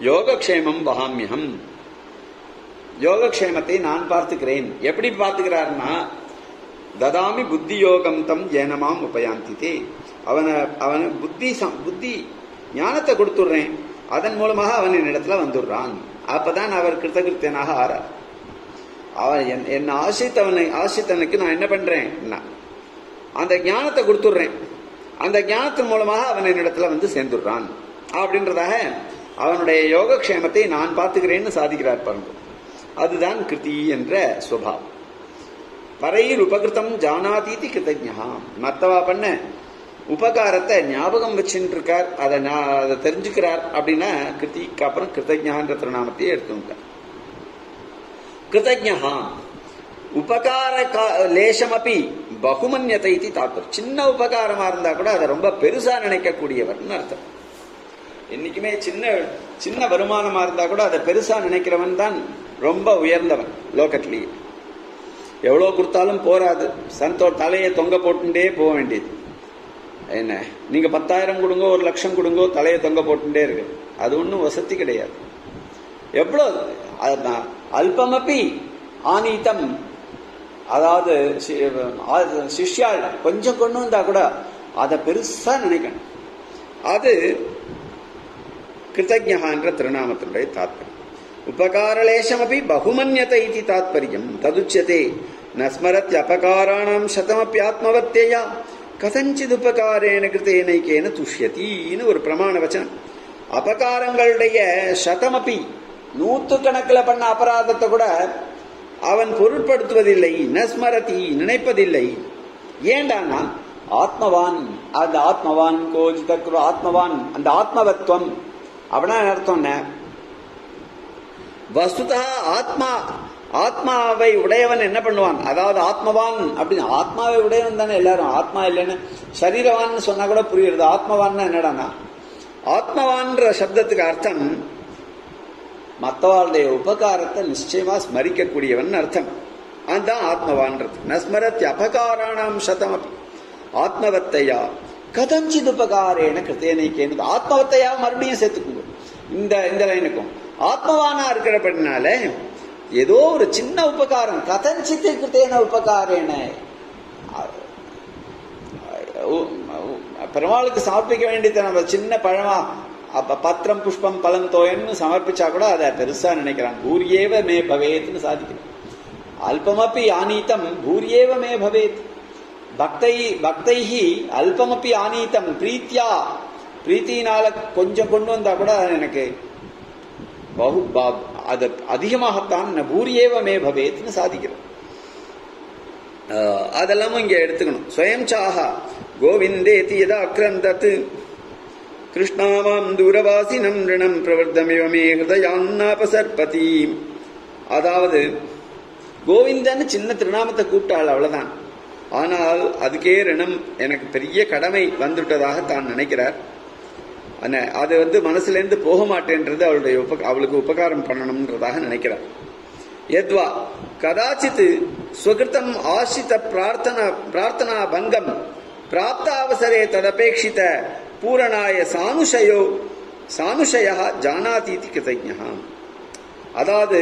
யோகக்ஷேமம் வகாமியம் யோகக்ஷேமத்தை நான் பார்த்துக்கிறேன். எப்படி பார்த்துக்கிறாருன்னா ததாமி புத்தி யோகம் தம் ஏனமாம் உபயாந்திதே. அவனை அவனை புத்தி சம்- புத்தி ஞானத்தை கொடுத்துடுறேன். அதன் மூலமாக அவன் என்னிடத்துல வந்துடுறான். அப்பதான் அவர் கிருத்தகிருத்தியனாக ஆறார். அவன் என் என்னை ஆசித்தவனை ஆசித்தவனுக்கு நான் என்ன பண்றேன்? நான் அந்த ஞானத்தை கொடுத்துடுறேன். அந்த ஞானத்தின் மூலமாக அவன் என்னிடத்துல வந்து சேர்ந்துடுறான். அப்படின்றதாக அவனுடைய யோகக்ஷேமத்தை நான் பார்த்துக்கிறேன்னு சாதிக்கிறார் பாருங்க. அதுதான் கிருதி என்ற சுவாவம். பறையில் உபகிருத்தம் ஜானாதீதி கிருத்தஜா மத்தவா பண்ண உபகாரத்தை ஞாபகம் வச்சுட்டு இருக்கார் அதை நான் அதை தெரிஞ்சுக்கிறார் அப்படின்னா கிருத்திக்கு அப்புறம் கிருத்தஜான்ற திருநாமத்தையே எடுத்துட்டார் கிருத்தஜா உபகார கா- லேசமப்பி பகுமன்யத்தை இது சின்ன உபகாரமா இருந்தா கூட அதை ரொம்ப பெருசா நினைக்கக்கூடியவர்னு அர்த்தம். என்னைக்குமே சின்ன சின்ன வருமானமா இருந்தா கூட அதை பெருசா நினைக்கிறவன் தான் ரொம்ப உயர்ந்தவன் லோகத்திலேயே. எவ்வளோ கொடுத்தாலும் போராது சந்தோ தலையை தொங்க போட்டுட்டே போக வேண்டியது. என்ன? நீங்கள் பத்தாயிரம் கொடுங்க ஒரு லட்சம் கொடுங்க தலையை தொங்க போட்டுட்டே இருக்கு. அது ஒன்றும் வசதி கிடையாது. எவ்வளோ? அதுதான் அல்பமப்பி ஆனீதம். அதாவது சிஷ்யால் கொஞ்சம் கொண்டு வந்தா கூட அதை பெருசா நினைக்கணும். அது கிருத்தஜான்ற திருநாமத்தினுடைய தாத்பரியம் உபகாரலேசமபி பகுமன்யத இது தாத்பரியம் ததுச்சியதே நஸ்மரத் அபகாராணாம் சதமப்பி ஆத்மவத்தேயா கதஞ்சித் உபகாரேன கிருத்தேனைக்கேன துஷ்யத்தின்னு ஒரு பிரமாண வச்சனம் அபகாரங்களுடைய சதமப்பி நூத்து கணக்கில் பண்ண அபராதத்தை கூட அவன் பொருட்படுத்துவதில்லை நஸ்மரதி நினைப்பதில்லை ஏண்டானா ஆத்மவான் அந்த ஆத்மவான் கோஜித ஆத்மவான் அந்த ஆத்மவத்துவம் அப்படின்னா என்ன அர்த்தம் என்ன வஸ்துதா ஆத்மா. ஆத்மாவை உடையவன் என்ன பண்ணுவான்? அதாவது ஆத்மவான் அப்படின்னு. ஆத்மாவை உடையவன் தானே எல்லாரும். ஆத்மா இல்லைன்னு சரீரவான்னு சொன்னா கூட புரியுறது. ஆத்மவான்னா என்னடானா ஆத்மவான்ற சப்தத்துக்கு அர்த்தம் மற்றவாளுடைய உபகாரத்தை நிச்சயமா ஸ்மரிக்கக்கூடியவன் அர்த்தம். அதுதான் ஆத்மவான்றது. நஸ்மரத் அபகாராணாம் அப்படி ஆத்மவத்தையா? கதஞ்சித் உபகாரேன கிருத்தேனைக்கேன்னு ஆத்மவத்தையா மறுபடியும் சேர்த்துக்குங்க. இந்த இந்த லைனுக்கும் ஆத்மவானா இருக்கிறபடினால ஏதோ ஒரு சின்ன உபகாரம் கதஞ்சித் கிருத்தேன உபகாரேன. பெருமாளுக்கு சமர்ப்பிக்க வேண்டியது நம்ம சின்ன பழமா அப்ப பத்திரம் புஷ்பம் பழம் தோயன்னு சமர்ப்பிச்சா கூட அதை பெருசா நினைக்கிறான். பூரியேவ மே பவேத்னு சாதிக்கிறேன். அல்பமப்பி ஆனீத்தம் பூரியேவ மே பவேத். பக்தை பக்தைஹி அல்பமப்பி ஆனீத்தம் பிரீத்தியா பிரீத்தினால கொஞ்சம் கொண்டு வந்தா கூட எனக்கு பகு பா- அது அதிகமாகத்தான் ந பூரியேவ மே பவேத்னு சாதிக்கிறோம். அதெல்லாமும் இங்கே எடுத்துக்கணும். ஸ்வயம் சாஹா கோவிந்தேதி யதா அக்ரந்தத். கிருஷ்ணாவாம் தூரவாசினம் ரிணம் பிரவர்த்தமிவமே ஹிருதயான்னாபசர்பதி அதாவது கோவிந்தன்னு சின்ன திருநாமத்தை கூப்பிட்டாள் அவ்வளவுதான். ஆனால் அதுக்கே ரிணம் எனக்கு பெரிய கடமை வந்துவிட்டதாக தான் நினைக்கிறார். அது வந்து மனசுலேருந்து போக மாட்டேன்றது அவளுடைய உப அவளுக்கு உபகாரம் பண்ணணுன்றதாக நினைக்கிறார். எத்வா கதாச்சித் ஸ்வகிருத்தம் ஆசிரித்த பிரார்த்தனா பிரார்த்தனா பங்கம் பிராப்தாவசரே ததபேட்சித பூரணாய சானுஷயோ சானுஷயா ஜானாதி கிருதஜா அதாவது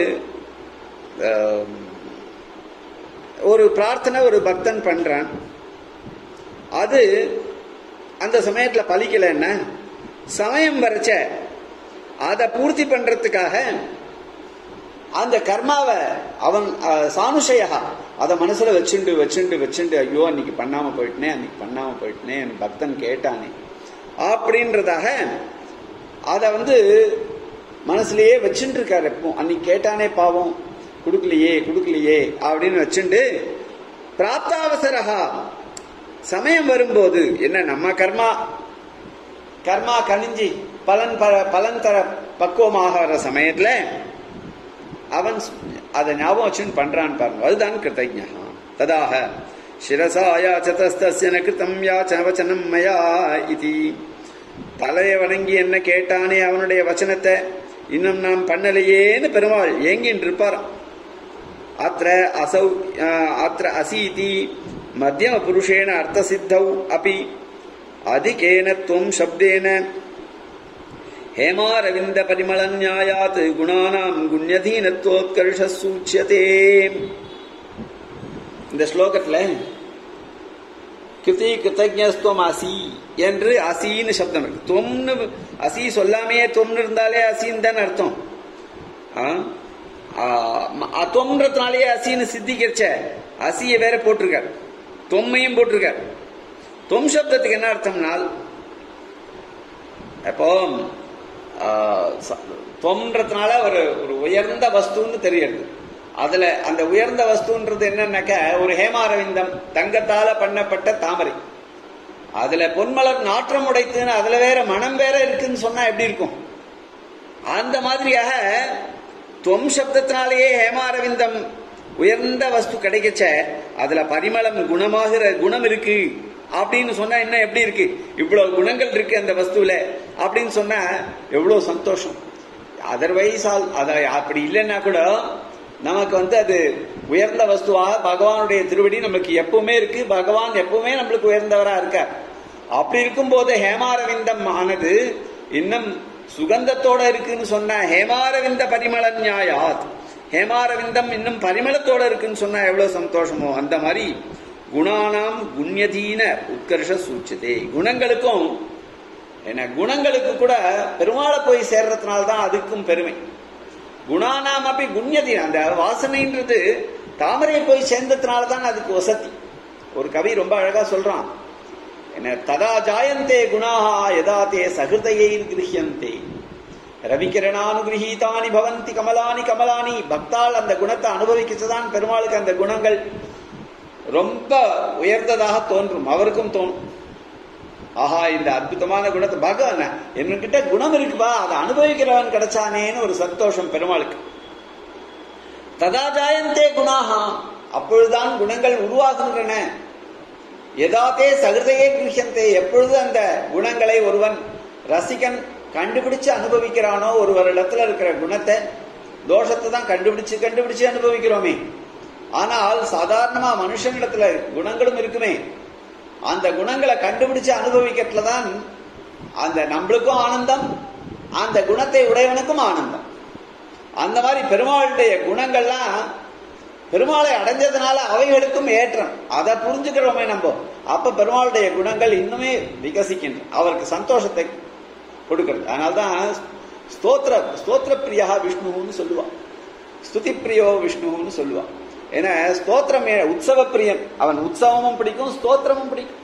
ஒரு பிரார்த்தனை ஒரு பக்தன் பண்றான். அது அந்த சமயத்தில் பலிக்கலைன்னா சமயம் வரைச்ச அதை பூர்த்தி பண்றதுக்காக அந்த கர்மாவை அவன் சானுஷயா அதை மனசுல வச்சுண்டு வச்சுண்டு வச்சுண்டு ஐயோ அன்னைக்கு பண்ணாம போயிட்டனே அன்னைக்கு பண்ணாம போயிட்டனே என் பக்தன் கேட்டானே. அப்படின்றதாக அதை வந்து மனசுலயே வச்சுட்டு இருக்காரு எப்போ அன்னைக்கு கேட்டானே பாவம் கொடுக்கலையே கொடுக்கலையே அப்படின்னு வச்சுண்டு பிராப்தாவசரகா சமயம் வரும்போது என்ன நம்ம கர்மா கர்மா கனிஞ்சி பலன் பலன் தர பக்குவமாகிற சமயத்துல அவன் அதை ஞாபகம் வச்சுன்னு பண்றான் பாருங்க. அதுதான் கிருத்தஜா ததாக சிரசா யாச்சதஸ்தஸ்ய ந கிருத்தம் யாச்சன வச்சனம் மயா இது. தலையை வணங்கி என்ன கேட்டானே அவனுடைய வச்சனத்தை இன்னும் நாம் பண்ணலையேன்னு பெருமாள் ஏங்கின்னு இருப்பாராம் அத்த அசௌ அத்த அசீதி மத்தியம புருஷேண அர்த்தசித்தௌ அப்படி அதிகேனத்துவம் சப்தேன ஹேமாரவிந்த பரிமள நியாயாத் குணானாம் குண்யதீனத்துவோத்கர்ஷ சூச்சியதே இந்த ஸ்லோகத்தில் கிருதி கிருத்தஜஸ்துவம் அசி என்று அசின்னு சப்தம் இருக்கு தொம்னு அசி சொல்லாமையே தொம்னு இருந்தாலே அசின்னு தானே அர்த்தம் ஆ? தொம்ன்றதுனாலேயே அசின்னு சித்திக்கிறச்ச அசியை வேற போட்டிருக்கார் தொம்மையும் போட்டிருக்கார் தும் சப்தத்துக்கு என்ன அர்த்தம்னால் அப்போ தொம்ன்றதுனால ஒரு ஒரு உயர்ந்த வஸ்துன்னு தெரியுது அதுல அந்த உயர்ந்த வஸ்துன்றது என்னன்னாக்க ஒரு ஹேமாரவிந்தம் தங்கத்தால பண்ணப்பட்ட தாமரை. அதுல பொன்மலர் நாற்றம் உடைத்துன்னு அதுல வேற மனம் வேற இருக்குன்னு சொன்னா எப்படி இருக்கும்? அந்த மாதிரியாக தொம் சப்தத்தினாலேயே ஹேமாரவிந்தம் உயர்ந்த வஸ்து கிடைக்கச்ச அதுல பரிமளம் குணமாகிற குணம் இருக்கு. அப்படின்னு சொன்னா என்ன எப்படி இருக்கு? இவ்வளவு குணங்கள் இருக்கு அந்த வஸ்துல அப்படின்னு சொன்னா எவ்வளவு சந்தோஷம். அதர்வைஸ் ஆல் அதை அப்படி இல்லைன்னா கூட நமக்கு வந்து அது உயர்ந்த வஸ்துவாக பகவானுடைய திருவடி நமக்கு எப்பவுமே இருக்கு. பகவான் எப்பவுமே நம்மளுக்கு உயர்ந்தவரா இருக்கார். அப்படி இருக்கும்போது ஹேமாரவிந்தம் ஆனது இன்னும் சுகந்தத்தோட இருக்குன்னு சொன்னா ஹேமாரவிந்த பரிமள நியாயாத் ஹேமாரவிந்தம் இன்னும் பரிமளத்தோட இருக்குன்னு சொன்னா எவ்வளவு சந்தோஷமோ. அந்த மாதிரி குணானாம் குண்யதீன உத்கர்ஷ சூச்சதே. குணங்களுக்கும் என்ன குணங்களுக்கு கூட பெருமாளை போய் சேர்றதுனால தான் அதுக்கும் பெருமை. குணானாம் அப்படி குண்யதீன அந்த வாசனைன்றது தாமரையை போய் சேர்ந்ததுனால தான் அதுக்கு வசதி. ஒரு கவி ரொம்ப அழகா சொல்றான். என்ன ததா ஜாயந்தே குணாஹா யதா தே சகிருதையை கிரகியந்தே ரவிகிரணானுகிரகீதானி பவந்தி கமலானி கமலானி. பக்தால் அந்த குணத்தை அனுபவிக்கச்சுதான் பெருமாளுக்கு அந்த குணங்கள். ரொம்ப உயர்ந்ததாக தோன்றும் அவருக்கும் தோணும் ஆஹா இந்த அற்புதமான குணத்தை பகவான் என்கிட்ட குணம் இருக்குப்பா அதை அனுபவிக்கிறவன் கிடைச்சானேன்னு ஒரு சந்தோஷம் பெருமாளுக்கு. ததா ஜாயந்தே குணாகா அப்பொழுதுதான் குணங்கள் உருவாகின்றன. எதாத்தே சகிருதையே கிருஷந்தே எப்பொழுது அந்த குணங்களை ஒருவன் ரசிகன் கண்டுபிடிச்சு அனுபவிக்கிறானோ ஒருவரிடத்துல இருக்கிற குணத்தை தோஷத்தை தான் கண்டுபிடிச்சு கண்டுபிடிச்சு அனுபவிக்கிறோமே. ஆனால் சாதாரணமா மனுஷனிடத்துல குணங்களும் இருக்குமே. அந்த குணங்களை கண்டுபிடிச்சு அனுபவிக்கிறதுல தான் அந்த நம்மளுக்கும் ஆனந்தம் அந்த குணத்தை உடையவனுக்கும் ஆனந்தம். அந்த மாதிரி பெருமாளுடைய குணங்கள்லாம் பெருமாளை அடைஞ்சதுனால அவைகளுக்கும் ஏற்றம். அதை புரிஞ்சுக்கிறோமே நம்ம. அப்ப பெருமாளுடைய குணங்கள் இன்னுமே விகசிக்கின்றன அவருக்கு சந்தோஷத்தை கொடுக்கிறது. அதனால்தான் ஸ்தோத்திர ஸ்தோத்திர பிரியா விஷ்ணுன்னு சொல்லுவான் ஸ்துதி பிரியோ விஷ்ணுன்னு சொல்லுவான் ஏன்னா ஸ்தோத்திரம் உற்சவ பிரியன் அவன் உற்சவமும் பிடிக்கும் ஸ்தோத்திரமும் பிடிக்கும்.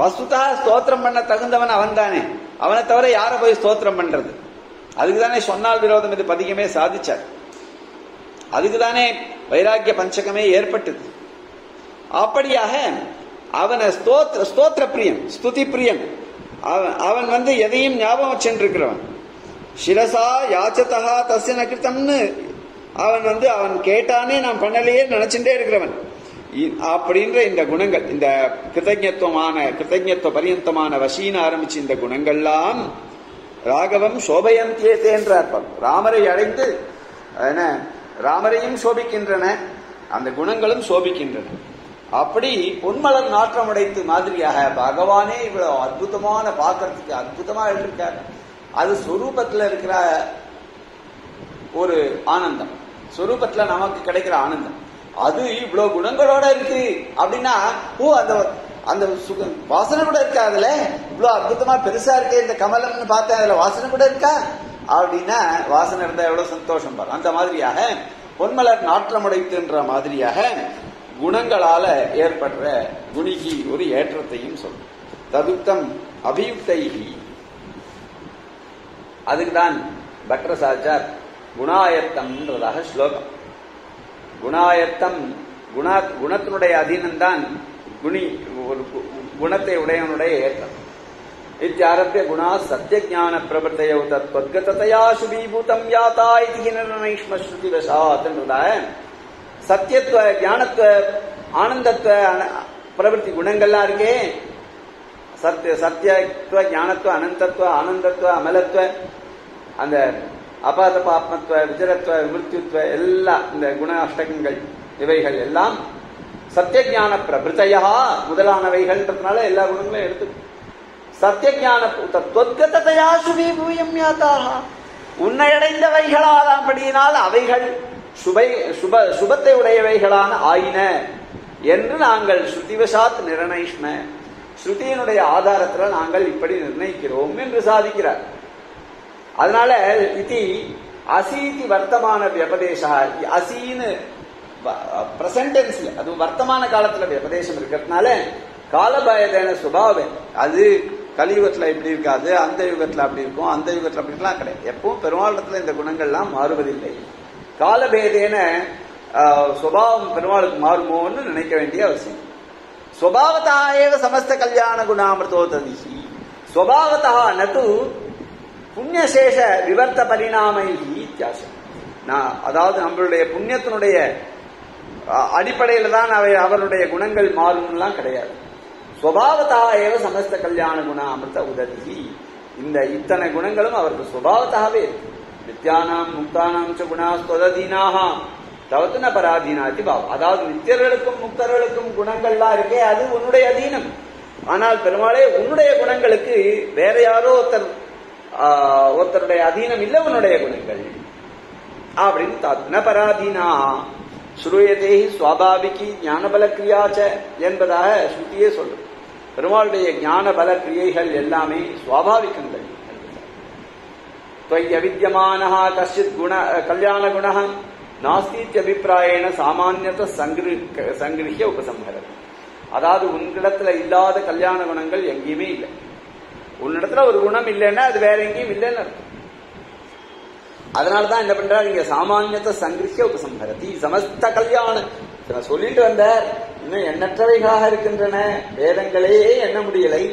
வஸ்துதா ஸ்தோத்திரம் பண்ண தகுந்தவன் அவன் தானே அவனை தவிர யாரை போய் ஸ்தோத்திரம் பண்றது? அதுக்கு தானே சொன்னால் விரோதம் இது பதிகமே சாதிச்சார். அதுக்கு தானே வைராக்கிய பஞ்சகமே ஏற்பட்டது. அப்படியாக அவனை ஸ்தோத்திர ஸ்தோத்திர பிரியன் ஸ்துதி பிரியம் அவன் அவன் வந்து எதையும் ஞாபகம் வச்சுருக்கிறவன் சிரசா யாச்சதா தஸ்ய நகிருத்தம்னு அவன் வந்து அவன் கேட்டானே நான் பண்ணலையே நினைச்சுட்டே இருக்கிறவன். இ- அப்படின்ற இந்த குணங்கள் இந்த கிருத்தஜத்துவமான கிருத்தஜத்துவ பரியந்தமான வசீன ஆரம்பிச்சு இந்த குணங்கள்லாம் ராகவம் சோபயந்தியேத்தே என்றார் ராமரை அடைந்து என்ன ராமரையும் சோபிக்கின்றன அந்த குணங்களும் சோபிக்கின்றன. அப்படி பொன்மலர் நாற்றம் அடைத்து மாதிரியாக பகவானே இவ்வளவு அற்புதமான பார்க்கறதுக்கு அற்புதமா எழுதியிருக்காரு. அது சொரூபத்துல இருக்கிற ஒரு ஆனந்தம். சொரூபத்துல நமக்கு கிடைக்கிற ஆனந்தம். அது இவ்வளவு குணங்களோட இருக்கு அப்படின்னா ஓ அந்த அந்த சுக வாசனை கூட இருக்கா அதுல? இவ்வளவு அற்புதமா பெருசா இருக்கே இந்த கமலம்னு பார்த்தேன் அதுல வாசனை கூட இருக்கா? அப்படின்னா வாசனை இருந்தா எவ்வளவு சந்தோஷம் பாரு. அந்த மாதிரியாக பொன்மலர் நாற்றமுடைத்துன்ற மாதிரியாக குணங்களால ஏற்படுற குணிகி ஒரு ஏற்றத்தையும் சொல்லும். ததுக்தம் அபியுக்தைகி அதுக்குதான் பக்ரசாச்சார் குணாயத்தம்ன்றதாக ஸ்லோகம். குணாயத்தம் குண குணத்தினுடைய அதீனம்தான் குணி ஒரு குணத்தை உடையவனுடைய ஏற்றம். இத்தியாரம்பிய குணா சத்திய ஜான பிரபத்தையோ தத்வத்கதையா சுபீபூதம் யாத்தா இது நிர்ணயிஷ்ம ஸ்ருதி வசாத்ன்றதாக சத்தியத்துவ ஞானத்துவ ஆனந்தத்துவ பிரபத்தி குணங்கள்லாம் இருக்கே. சத்திய சத்தியத்துவ ஞானத்துவ அனந்தத்துவ ஆனந்தத்துவ அமலத்துவ அந்த அபாத பாப்மத்துவ விஜரத்துவ விருத்தியுத்துவ எல்லாம் இந்த குண அஷ்டகங்கள் இவைகள் எல்லாம் சத்தியஜான பிரபிருத்தையா முதலானவைகள்ன்றதுனால எல்லா குணங்களும் எடுத்து சத்தியஜான தத்வத்கதையா சுபி பூயம் யாத்தாக உன்னை அடைந்தவைகளால் அப்படியினால் அவைகள் சுபை சுப சுபத்தை உடையவைகளான ஆயின என்று நாங்கள் ஸ்ருதிவசாத் நிர்ணயிஷ்ம ஸ்ருதியினுடைய ஆதாரத்தில் நாங்கள் இப்படி நிர்ணயிக்கிறோம் என்று சாதிக்கிறார். அதனால இது அசீதி வர்த்தமான வியபதேசா அசீன்னு பிரசன்டென்ஸ்ல அது வர்த்தமான காலத்துல வியபதேசம் இருக்கிறதுனால காலபயதேன சுபாவம் அது கலியுகத்துல இப்படி இருக்காது அந்த யுகத்துல அப்படி இருக்கும் அந்த யுகத்துல அப்படி கிடையாது. எப்பவும் பெருமாளத்துல இந்த குணங்கள்லாம் மாறுவதில்லை. காலபேதேன சுபாவம் பெருமாளுக்கு மாறுமோன்னு நினைக்க வேண்டிய அவசியம். ஸ்வபாவதா ஏவ சமஸ்த கல்யாண குணாமிருதோ ததிஹி ஸ்வபாவதா நட்டு புண்ணியசேஷ விவர்த்த பரிணாமை வித்தியாசம். நான் அதாவது நம்மளுடைய புண்ணியத்தினுடைய அஹ், அடிப்படையில தான் அவை அவருடைய குணங்கள் மாறும்லாம் கிடையாது. ஸ்வபாவதா ஏவ சமஸ்த கல்யாண குண அமிர்த உதவி இந்த இத்தனை குணங்களும் அவருக்கு சுபாவத்தாகவே இருக்கு. நித்யானாம் முக்தானாம் குணா ஸ்வததீனாக தவத்துன பராதீனாதி பாவம். அதாவது நித்தியர்களுக்கும் முக்தர்களுக்கும் குணங்கள்லாம் இருக்கே அது உன்னுடைய அதீனம் ஆனால் பெருமாளே உன்னுடைய குணங்களுக்கு வேற யாரோ ஒருத்தர் ஒருத்தருடைய அதீனம் இல்லை உன்னுடைய குணங்கள் அப்படின்னு தத்ன பராதீனா ஸ்ரூயதே சுவாபாவிகி ஞானபல கிரியாச்ச என்பதாக ஸ்ருதியே சொல்லும் பெருமாளுடைய ஞான பல கிரியைகள் எல்லாமே சுவாபாவிகங்கள் त्वय्यविद्यमानः कश्चित् गुण कल्याणगुणः நாஸ்தித்யபிப்பிராயண சாமானியத்தை சங்கிரு சங்கிருஹ்ய உபசம்ஹரது அதாவது உன்னிடத்துல இல்லாத கல்யாண குணங்கள் எங்கேயுமே இல்லை உன்னிடத்துல ஒரு குணம் இல்லைன்னா அது வேற எங்கேயும் இல்லைன்னு அதனால தான் என்ன பண்றாரு? இங்க சாமானியத்தை சங்கிருஹ்ய உபசம்ஹரதி சமஸ்த கல்யாணம் சொல்லிட்டு வந்தார். இன்னும் எண்ணற்றவைகளாக இருக்கின்றன. வேதங்களையே எண்ண முடியலை.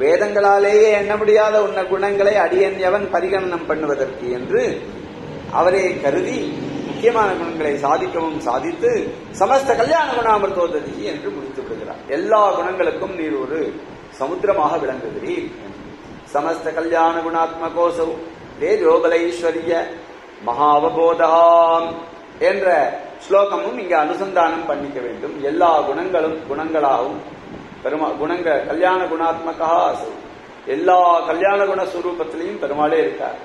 வேதங்களாலேயே எண்ண முடியாத உன்ன குணங்களை அடியன் எவன் பரிகணனம் பண்ணுவதற்கு என்று அவரை கருதி முக்கியமான குணங்களை சாதிக்கவும் சாதித்து சமஸ்த கல்யாண குணாமிர்தோததி என்று முடித்து விடுகிறார் எல்லா குணங்களுக்கும் நீர் ஒரு சமுத்திரமாக விளங்குகிறீர். சமஸ்த கல்யாண குணாத்மகோசௌ தேஜோபலைஸ்வரிய மகாவபோதாம் என்ற ஸ்லோகமும் இங்க அனுசந்தானம் பண்ணிக்க வேண்டும். எல்லா குணங்களும் குணங்களாகவும் பெருமா குணங்க கல்யாண குணாத்மகா அசௌ. எல்லா கல்யாண குண சுரூபத்திலையும் பெருமாளே இருக்கார்.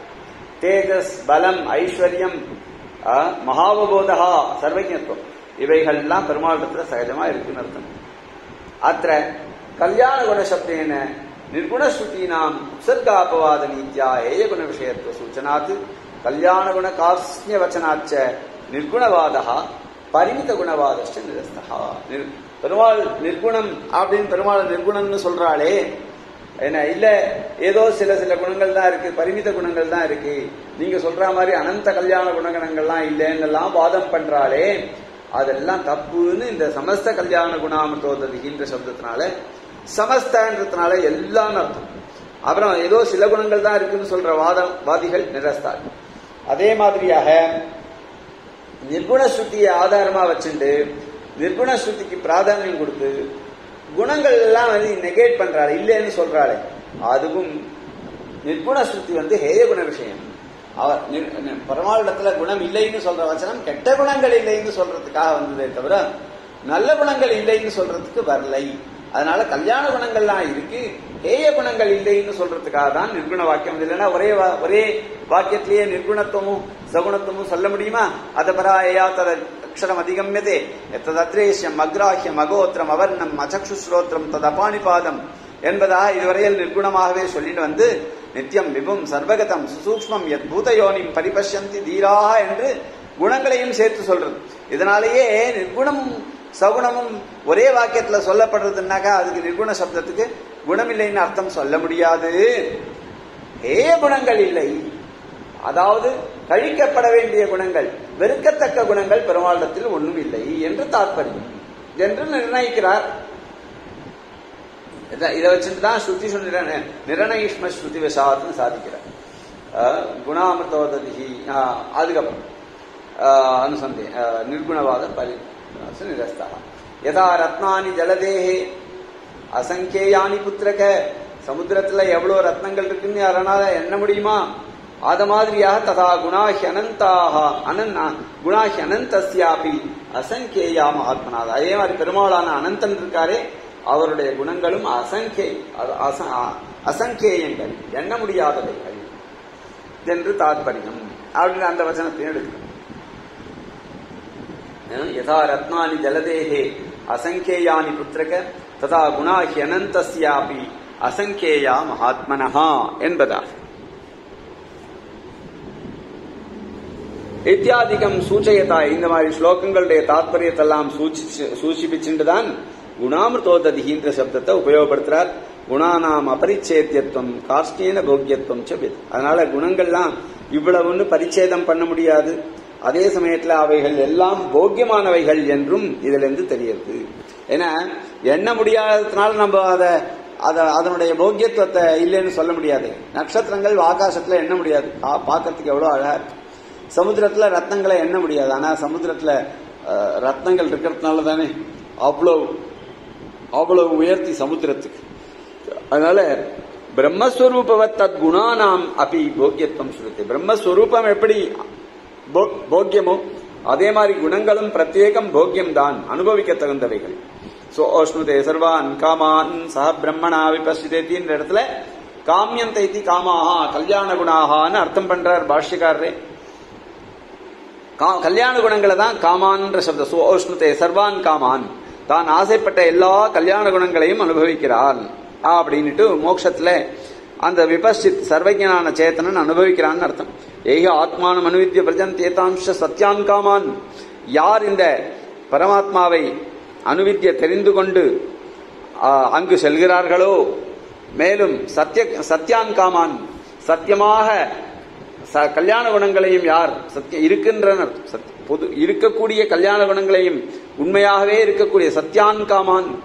தேஜஸ் பலம் ஐஸ்வர்யம் மகாவபோதா சர்வஜத்துவம் இவைகள்லாம் பெருமாளிடத்துல சகஜமா இருக்குன்னு அர்த்தம். அத்த கல்யாண குண சப்தேன குணசப்தேன நிர்குணஸ்ருதீனாம் உற்சர்காபவாத நீத்யா ஏயகுண விஷயத்துவ சூச்சனாத். கல்யாண குண காஸ்ய வச்சனாச்ச நிர்குணவாதா பரிமித குணவாதஸ்ட நிரஸ்தா பெருமாள் நிர்குணம் அப்படின்னு பெருமாள் நிர்குணம்னு சொல்றாளே. என்ன இல்ல ஏதோ சில சில குணங்கள் தான் இருக்கு பரிமித குணங்கள் தான் இருக்கு. நீங்க சொல்ற மாதிரி அனந்த கல்யாண குணகணங்கள்லாம் இல்லைன்னெல்லாம் வாதம் பண்றாளே. அதெல்லாம் தப்புன்னு இந்த சமஸ்த கல்யாண குணாமத்தோததிகின்ற சப்தத்தினால சமஸ்தன்றதுனால எல்லாம் அர்த்தம். அப்புறம் ஏதோ சில குணங்கள் தான் இருக்குன்னு சொல்ற வாதம் வாதிகள் நிரஸ்தார் அதே மாதிரியாக நிர்குண சுத்தியை ஆதாரமா வச்சுட்டு நிர்குண சுத்திக்கு பிராதானியம் கொடுத்து குணங்கள் எல்லாம் வந்து நெகேட் பண்றாள் இல்லைன்னு சொல்றாளே. அதுவும் நிர்குண சுத்தி வந்து ஹேய குண விஷயம். அவர் நி- குணம் இல்லைன்னு சொல்ற வச்சனம் கெட்ட குணங்கள் இல்லைன்னு சொல்றதுக்காக வந்ததே தவிர நல்ல குணங்கள் இல்லைன்னு சொல்றதுக்கு வரலை. அதனால கல்யாண குணங்கள்லாம் இருக்கு. ஹேய குணங்கள் இல்லைன்னு சொல்றதுக்காக தான் நிர்குண வாக்கியம். இல்லைன்னா ஒரே வா- ஒரே வாக்கியத்திலேயே நிர்குணத்துவமும் சகுணத்துவமும் சொல்ல முடியுமா? அத பராயா தத அக்ஷரம் அதிகமியதே. எத்ததத்ரேஷ்யம் அக்ராஹ்யம் அகோத்திரம் அவர்ணம் அச்சக்ஷுஸ்ரோத்திரம் ததபாணிபாதம் என்பதாக இதுவரையில் நிர்குணமாகவே சொல்லிட்டு வந்து நித்தியம் விபும் சர்வகதம் சுசூக்மம் எத் பூதயோனிம் பரிபஷ்யந்தி தீராக என்று குணங்களையும் சேர்த்து சொல்றது. இதனாலேயே நிர்குணம் சகுணமும் ஒரே வாக்கியத்துல சொல்லப்படுறதுனாக்கா அதுக்கு நிர்குண சப்தத்துக்கு குணமில்லைன்னு அர்த்தம் சொல்ல முடியாது. ஏ குணங்கள் இல்லை. அதாவது கழிக்கப்பட வேண்டிய குணங்கள் வெறுக்கத்தக்க குணங்கள் பெருமாளத்தில் ஒன்றும் இல்லை என்று தாற்பயம். என்று நிர்ணயிக்கிறார். இதை வச்சுட்டு தான் ஸ்ருதி சொன்ன நிரணயிஷ்ம ஸ்ருதி விஷாத்னு சாதிக்கிறார். அஹ், அதுக்கப்புறம் அனுசந்தே நிர்குணவாத பரி நிரஸ்தா யதா ரத்னானி ஜலதேஹே அசங்கேயானி புத்திரக. சமுத்திரத்துல எவ்வளவு ரத்னங்கள் இருக்குன்னு யாரனால எண்ண முடியுமா? அத மாதிரியாக ததா குணாஹி அனந்தாக அனன் குணாஹி அனந்தஸ்யாபி அசங்கேயா மகாத்மனாத அதே மாதிரி பெருமாளான அனந்தன் இருக்காரே அவருடைய குணங்களும் அசங்கே அது அச- அ- அசங்கேயங்கள் எண்ண முடியாதவைகள். என்று தாத்பரியம். அப்படின்னு அந்த வசனத்தையும் எடுக்கணும் யதா ரத்னானி ஜலதேகே அசங்கேயானி புத்திரக ததா குணாஹி அனந்தஸ்யாபி அசங்கேயா மகாத்மனஹா என்பதா இத்தியாதிகம் சூச்சயதா இந்த மாதிரி ஸ்லோகங்களுடைய தாத்பரியத்தெல்லாம் சூச்சிச்சு சூச்சிப்பிச்சுட்டுதான் குணாமிருதோததிகின்ற சப்தத்தை உபயோகப்படுத்துறார். குணானாம் அபரிச்சேத்தியத்துவம் காஷ்டீன போக்கியத்துவம் செபித் அதனால குணங்கள்லாம் இவ்வளவுன்னு பரிச்சேதம் பண்ண முடியாது. அதே சமயத்தில் அவைகள் எல்லாம் போக்கியமானவைகள் என்றும் இதிலிருந்து தெரியுது ஏன்னா எண்ண முடியாததுனால நம்ம அதை அதை அதனுடைய போக்கியத்துவத்தை இல்லைன்னு சொல்ல முடியாது. நட்சத்திரங்கள் ஆகாசத்துல எண்ண முடியாது. பார்க்கறதுக்கு எவ்வளோ அழகா இருக்கு. சமுத்திரத்துல ரத்னங்களை எண்ண முடியாது. ஆனா சமுத்திரத்துல ரத்னங்கள் இருக்கிறதுனால தானே அவ்வளோ அவ்வளோ உயர்த்தி சமுத்திரத்துக்கு. அதனால பிரம்மஸ்வரூபவத் தத் குணானாம் அப்படி போக்கியத்துவம் சொல்லுது பிரம்மஸ்வரூபம் எப்படி போக்கியமோ அதே மாதிரி குணங்களும் பிரத்யேகம் போக்கியம் தான் அனுபவிக்க தகுந்தவைகள் சோ ஓஷ்ணுதே சர்வான் காமான் சஹ பிரம்மணா விபசிதேத்தின்ற இடத்துல காமியம் தைத்தி காமாஹா கல்யாண குணாகான்னு அர்த்தம் பண்றார் பாஷ்யக்காரரே. கா- கல்யாண குணங்களை தான் காமான்ற சப்த சோஷ்ணுதே சர்வான் காமான் தான் ஆசைப்பட்ட எல்லா கல்யாண குணங்களையும் அனுபவிக்கிறான் அப்படின்னுட்டு மோட்சத்துல அந்த விபஷித் சர்வஜனான சேத்தனன் அனுபவிக்கிறான்னு அர்த்தம். ஏக ஆத்மானம் அனுவித்திய பிரஜன் தேதாம்ச சத்யான் காமான். யார் இந்த பரமாத்மாவை அனுவித்திய தெரிந்து கொண்டு அங்கு செல்கிறார்களோ? மேலும் சத்திய சத்யான் காமான். சத்தியமாக ச- கல்யாண குணங்களையும் யார் சத்தியம் இருக்கின்றனர். சத்- பொது இருக்கக்கூடிய கல்யாண குணங்களையும் உண்மையாகவே இருக்கக்கூடிய சத்யான் காமான்.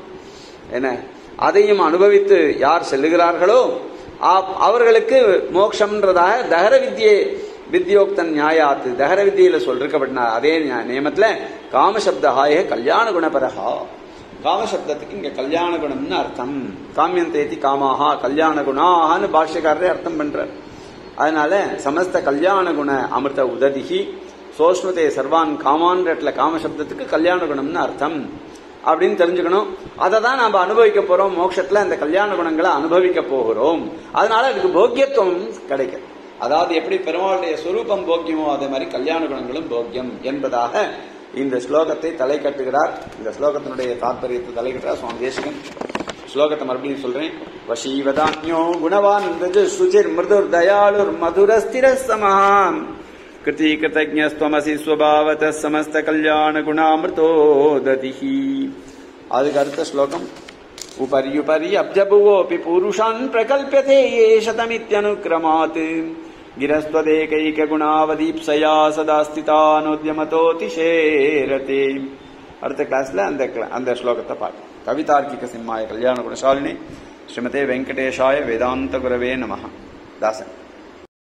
என அதையும் அனுபவித்து யார் செல்லுகிறார்களோ? அவர்களுக்கு மோட்சம்ன்றதாக தகர வித்யை வித்யோக்தன் நியாயாத்து. தகர வித்தியில சொல்லிருக்கப்பட்ட அதே நியா- நியமத்துல காமசப்தஹாய கல்யாண குணபரஹா காமசப்தத்துக்கு இங்க கல்யாண குணம்னு அர்த்தம். காமியந்தேதி காமாகா காமாஹா கல்யாண குணான்னு பாஷ்யக்காரரே அர்த்தம் பண்றார். அதனால சமஸ்த கல்யாண குண அமிர்த உததிகி சோஷ்ணுதே சர்வான் காமான்ற இடத்துல காமசப்தத்துக்கு கல்யாண குணம்னு அர்த்தம். அப்படின்னு தெரிஞ்சுக்கணும். அதை தான் நாம அனுபவிக்க போறோம். மோட்சத்துல அந்த கல்யாண குணங்களை அனுபவிக்க போகிறோம். அதனால அதுக்கு போக்கியத்துவம் கிடைக்கும். அதாவது எப்படி பெருமாளுடைய சுரூபம் போக்கியமோ அதே மாதிரி கல்யாண குணங்களும் போக்கியம் என்பதாக இந்த ஸ்லோகத்தை தலை கட்டுகிறார். இந்த ஸ்லோகத்தினுடைய தாற்பயத்தை தலை கட்டுறார் சுவாமி தேசிகன் ஸ்லோகத்தை மறுபடியும் சொல்றேன். வசீவதான்யோ குணவான் சுஜிர் மிருதுர் தயாளுர் மதுரஸ்திர சமஹான் கிருதி கிருத்தஜஸ்துவமசி ஸ்வபாவத சமஸ்த கல்யாண குணாமிருதோ ததிஹி அதுக்கு அடுத்த ஸ்லோகம் உபரியுபரி அப்ஜபுவோபி புருஷான் பிரகல்பியதே ஏஷதமித்யனுக்கிரமாத் गिरस्त्वदेकैक गुणावदीप्सया सदा ஸ்திதானோத்யமதோதிஷேரதே அடுத்த கிளாஸ்ல அந்த cla- அந்த ஸ்லோகத்தை பார்க்கலாம் கவிதார்க்கிக சிம்மாய கல்யாண குணசாலினி ஸ்ரீமதே வெங்கடேஷாய வேதாந்த குரவே நமः தாசன்